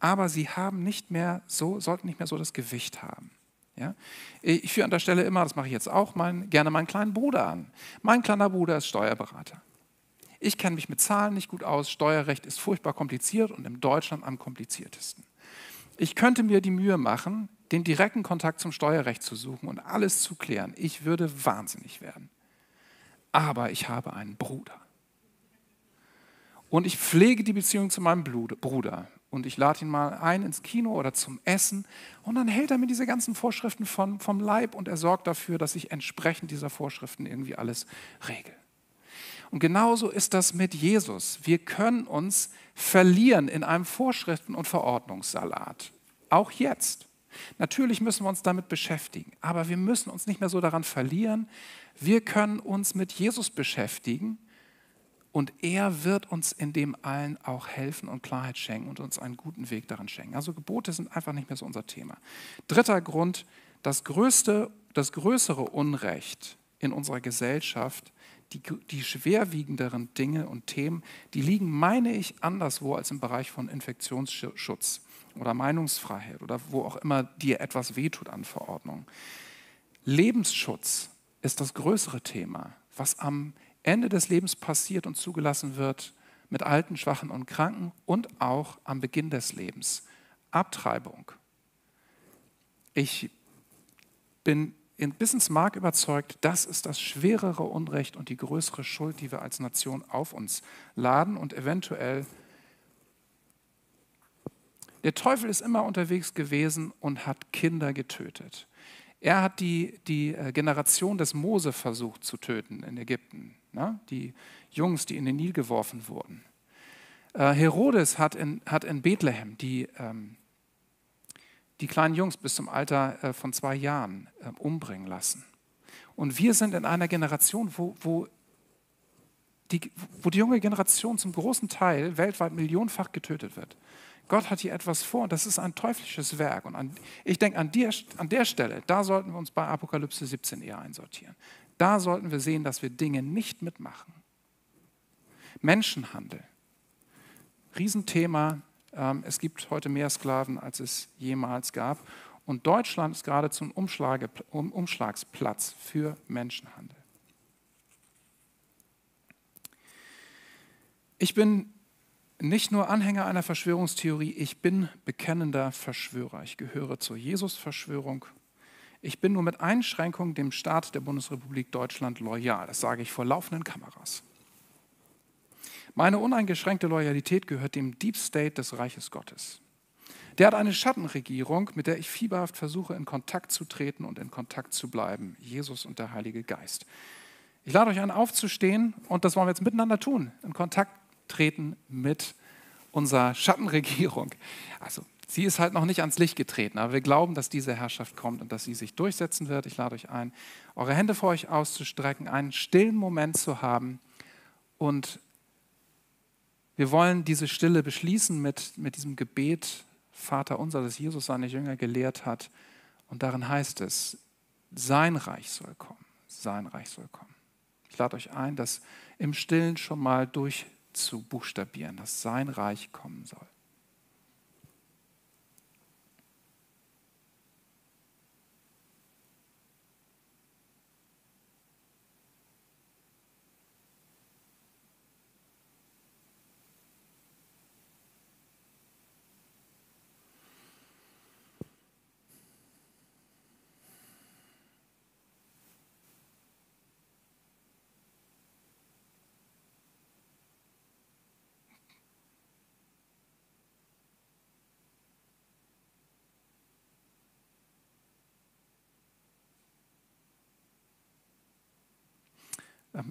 aber sie haben nicht mehr so, sollten nicht mehr so das Gewicht haben. Ja? Ich führe an der Stelle immer, das mache ich jetzt auch, mein, gerne meinen kleinen Bruder an. Mein kleiner Bruder ist Steuerberater. Ich kenne mich mit Zahlen nicht gut aus, Steuerrecht ist furchtbar kompliziert und in Deutschland am kompliziertesten. Ich könnte mir die Mühe machen, den direkten Kontakt zum Steuerrecht zu suchen und alles zu klären. Ich würde wahnsinnig werden. aber ich habe einen Bruder. Und ich pflege die Beziehung zu meinem Bruder. Und ich lade ihn mal ein ins Kino oder zum Essen. Und dann hält er mir diese ganzen Vorschriften von, vom Leib und er sorgt dafür, dass ich entsprechend dieser Vorschriften irgendwie alles regel. Und genauso ist das mit Jesus. Wir können uns verlieren in einem Vorschriften- und Verordnungssalat. Auch jetzt. Natürlich müssen wir uns damit beschäftigen, aber wir müssen uns nicht mehr so daran verlieren. Wir können uns mit Jesus beschäftigen und er wird uns in dem allen auch helfen und Klarheit schenken und uns einen guten Weg daran schenken. Also Gebote sind einfach nicht mehr so unser Thema. Dritter Grund, das größte, das größere Unrecht in unserer Gesellschaft, die, die schwerwiegenderen Dinge und Themen, die liegen, meine ich, anderswo als im Bereich von Infektionsschutz oder Meinungsfreiheit oder wo auch immer dir etwas wehtut an Verordnungen. Lebensschutz ist das größere Thema, was am Ende des Lebens passiert und zugelassen wird mit Alten, Schwachen und Kranken und auch am Beginn des Lebens. Abtreibung. Ich bin bis ins Mark überzeugt, das ist das schwerere Unrecht und die größere Schuld, die wir als Nation auf uns laden und eventuell der Teufel ist immer unterwegs gewesen und hat Kinder getötet. Er hat die, die äh, Generation des Mose versucht zu töten in Ägypten, ne? die Jungs, die in den Nil geworfen wurden. Äh, Herodes hat in, hat in Bethlehem die, ähm, die kleinen Jungs bis zum Alter äh, von zwei Jahren äh, umbringen lassen. Und wir sind in einer Generation, wo, wo, die, wo die junge Generation zum großen Teil weltweit millionenfach getötet wird. Gott hat hier etwas vor. Das ist ein teuflisches Werk. Und an, ich denke, an, an der Stelle, da sollten wir uns bei Apokalypse 17 eher einsortieren. Da sollten wir sehen, dass wir Dinge nicht mitmachen. Menschenhandel. Riesenthema. Ähm, es gibt heute mehr Sklaven, als es jemals gab. Und Deutschland ist geradezu ein Umschlage, Umschlagsplatz für Menschenhandel. Ich bin nicht nur Anhänger einer Verschwörungstheorie, ich bin bekennender Verschwörer. Ich gehöre zur Jesus-Verschwörung. Ich bin nur mit Einschränkungen dem Staat der Bundesrepublik Deutschland loyal. Das sage ich vor laufenden Kameras. Meine uneingeschränkte Loyalität gehört dem Deep State des Reiches Gottes. Der hat eine Schattenregierung, mit der ich fieberhaft versuche, in Kontakt zu treten und in Kontakt zu bleiben. Jesus und der Heilige Geist. Ich lade euch ein, aufzustehen und das wollen wir jetzt miteinander tun, in Kontakt treten mit unserer Schattenregierung. Also sie ist halt noch nicht ans Licht getreten, aber wir glauben, dass diese Herrschaft kommt und dass sie sich durchsetzen wird. Ich lade euch ein, eure Hände vor euch auszustrecken, einen stillen Moment zu haben und wir wollen diese Stille beschließen mit, mit diesem Gebet, Vater unser, das Jesus seine Jünger gelehrt hat. Und darin heißt es, sein Reich soll kommen, sein Reich soll kommen. Ich lade euch ein, das im Stillen schon mal durch zu buchstabieren, dass sein Reich kommen soll.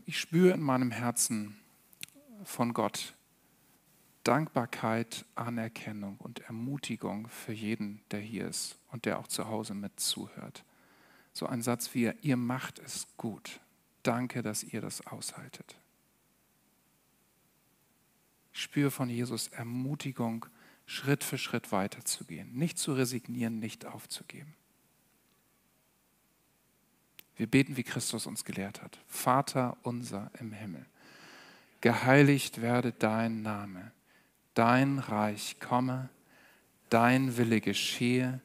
Ich spüre in meinem Herzen von Gott Dankbarkeit, Anerkennung und Ermutigung für jeden, der hier ist und der auch zu Hause mit zuhört. So ein Satz wie, ihr macht es gut. Danke, dass ihr das aushaltet. Ich spüre von Jesus Ermutigung, Schritt für Schritt weiterzugehen, nicht zu resignieren, nicht aufzugeben. Wir beten, wie Christus uns gelehrt hat. Vater unser im Himmel, geheiligt werde dein Name, dein Reich komme, dein Wille geschehe,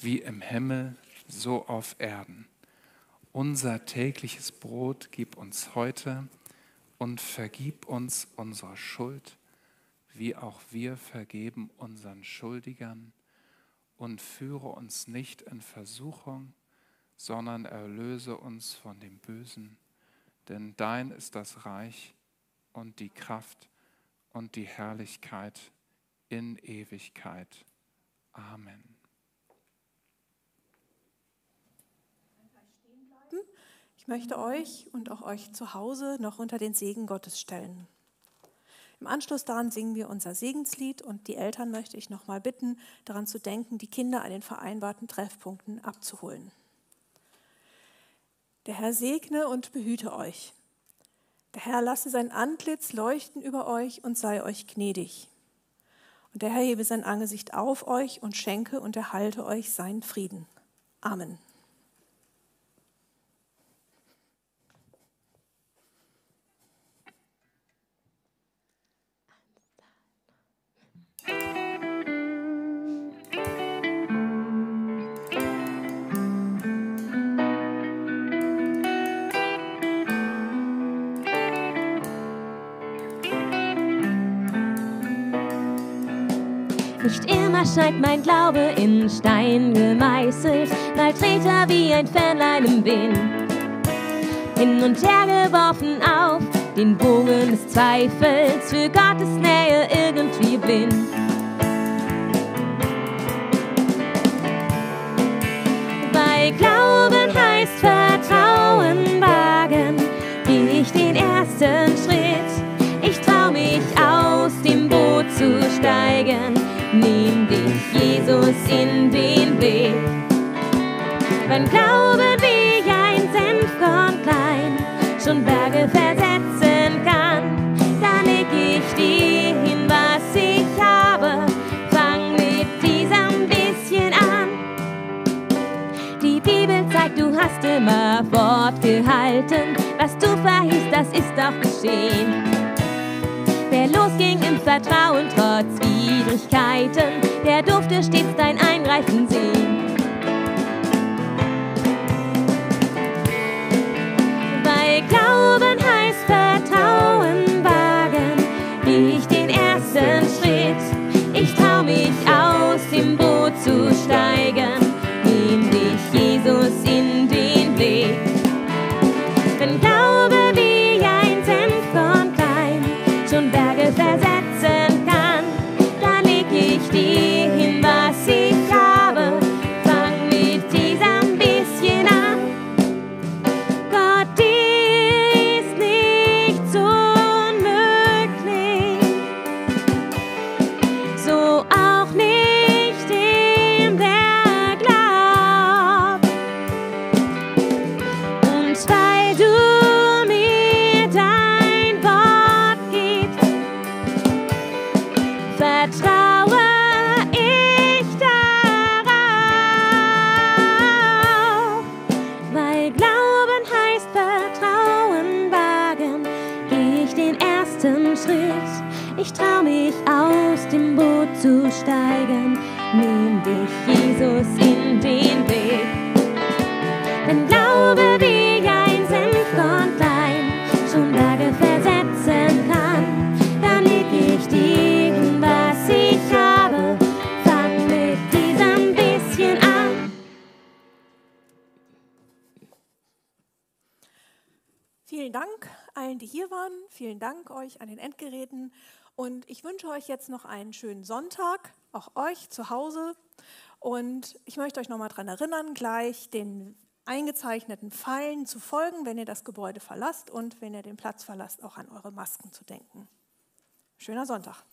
wie im Himmel, so auf Erden. Unser tägliches Brot gib uns heute und vergib uns unsere Schuld, wie auch wir vergeben unseren Schuldigern, und führe uns nicht in Versuchung, sondern erlöse uns von dem Bösen, denn dein ist das Reich und die Kraft und die Herrlichkeit in Ewigkeit. Amen. Ich möchte euch und auch euch zu Hause noch unter den Segen Gottes stellen. Im Anschluss daran singen wir unser Segenslied und die Eltern möchte ich noch mal bitten, daran zu denken, die Kinder an den vereinbarten Treffpunkten abzuholen. Der Herr segne und behüte euch. Der Herr lasse sein Antlitz leuchten über euch und sei euch gnädig. Und der Herr hebe sein Angesicht auf euch und schenke und erhalte euch seinen Frieden. Amen. Nicht immer scheint mein Glaube in Stein gemeißelt, mal dreht er wie ein Fähnlein im Wind. Hin und her geworfen auf den Bogen des Zweifels, für Gottes Nähe irgendwie blind. Weil Glauben heißt Vertrauen Wenn Glauben wie ein Senfkorn klein schon Berge versetzen kann, dann leg ich dir hin, was ich habe. Fang mit diesem bisschen an. Die Bibel zeigt, du hast immer Wort gehalten. Was du verhießt, das ist auch geschehen. Wer losging im Vertrauen trotz Widrigkeiten, der durfte stets dein Eingreifen sehen. Vertrauen wagen, ich den ersten Schritt. Ich trau mich aus dem Boot zu steigen, Vielen Dank euch an den Endgeräten und ich wünsche euch jetzt noch einen schönen Sonntag, auch euch zu Hause. Und ich möchte euch nochmal daran erinnern, gleich den eingezeichneten Pfeilen zu folgen, wenn ihr das Gebäude verlasst und wenn ihr den Platz verlasst, auch an eure Masken zu denken. Schöner Sonntag.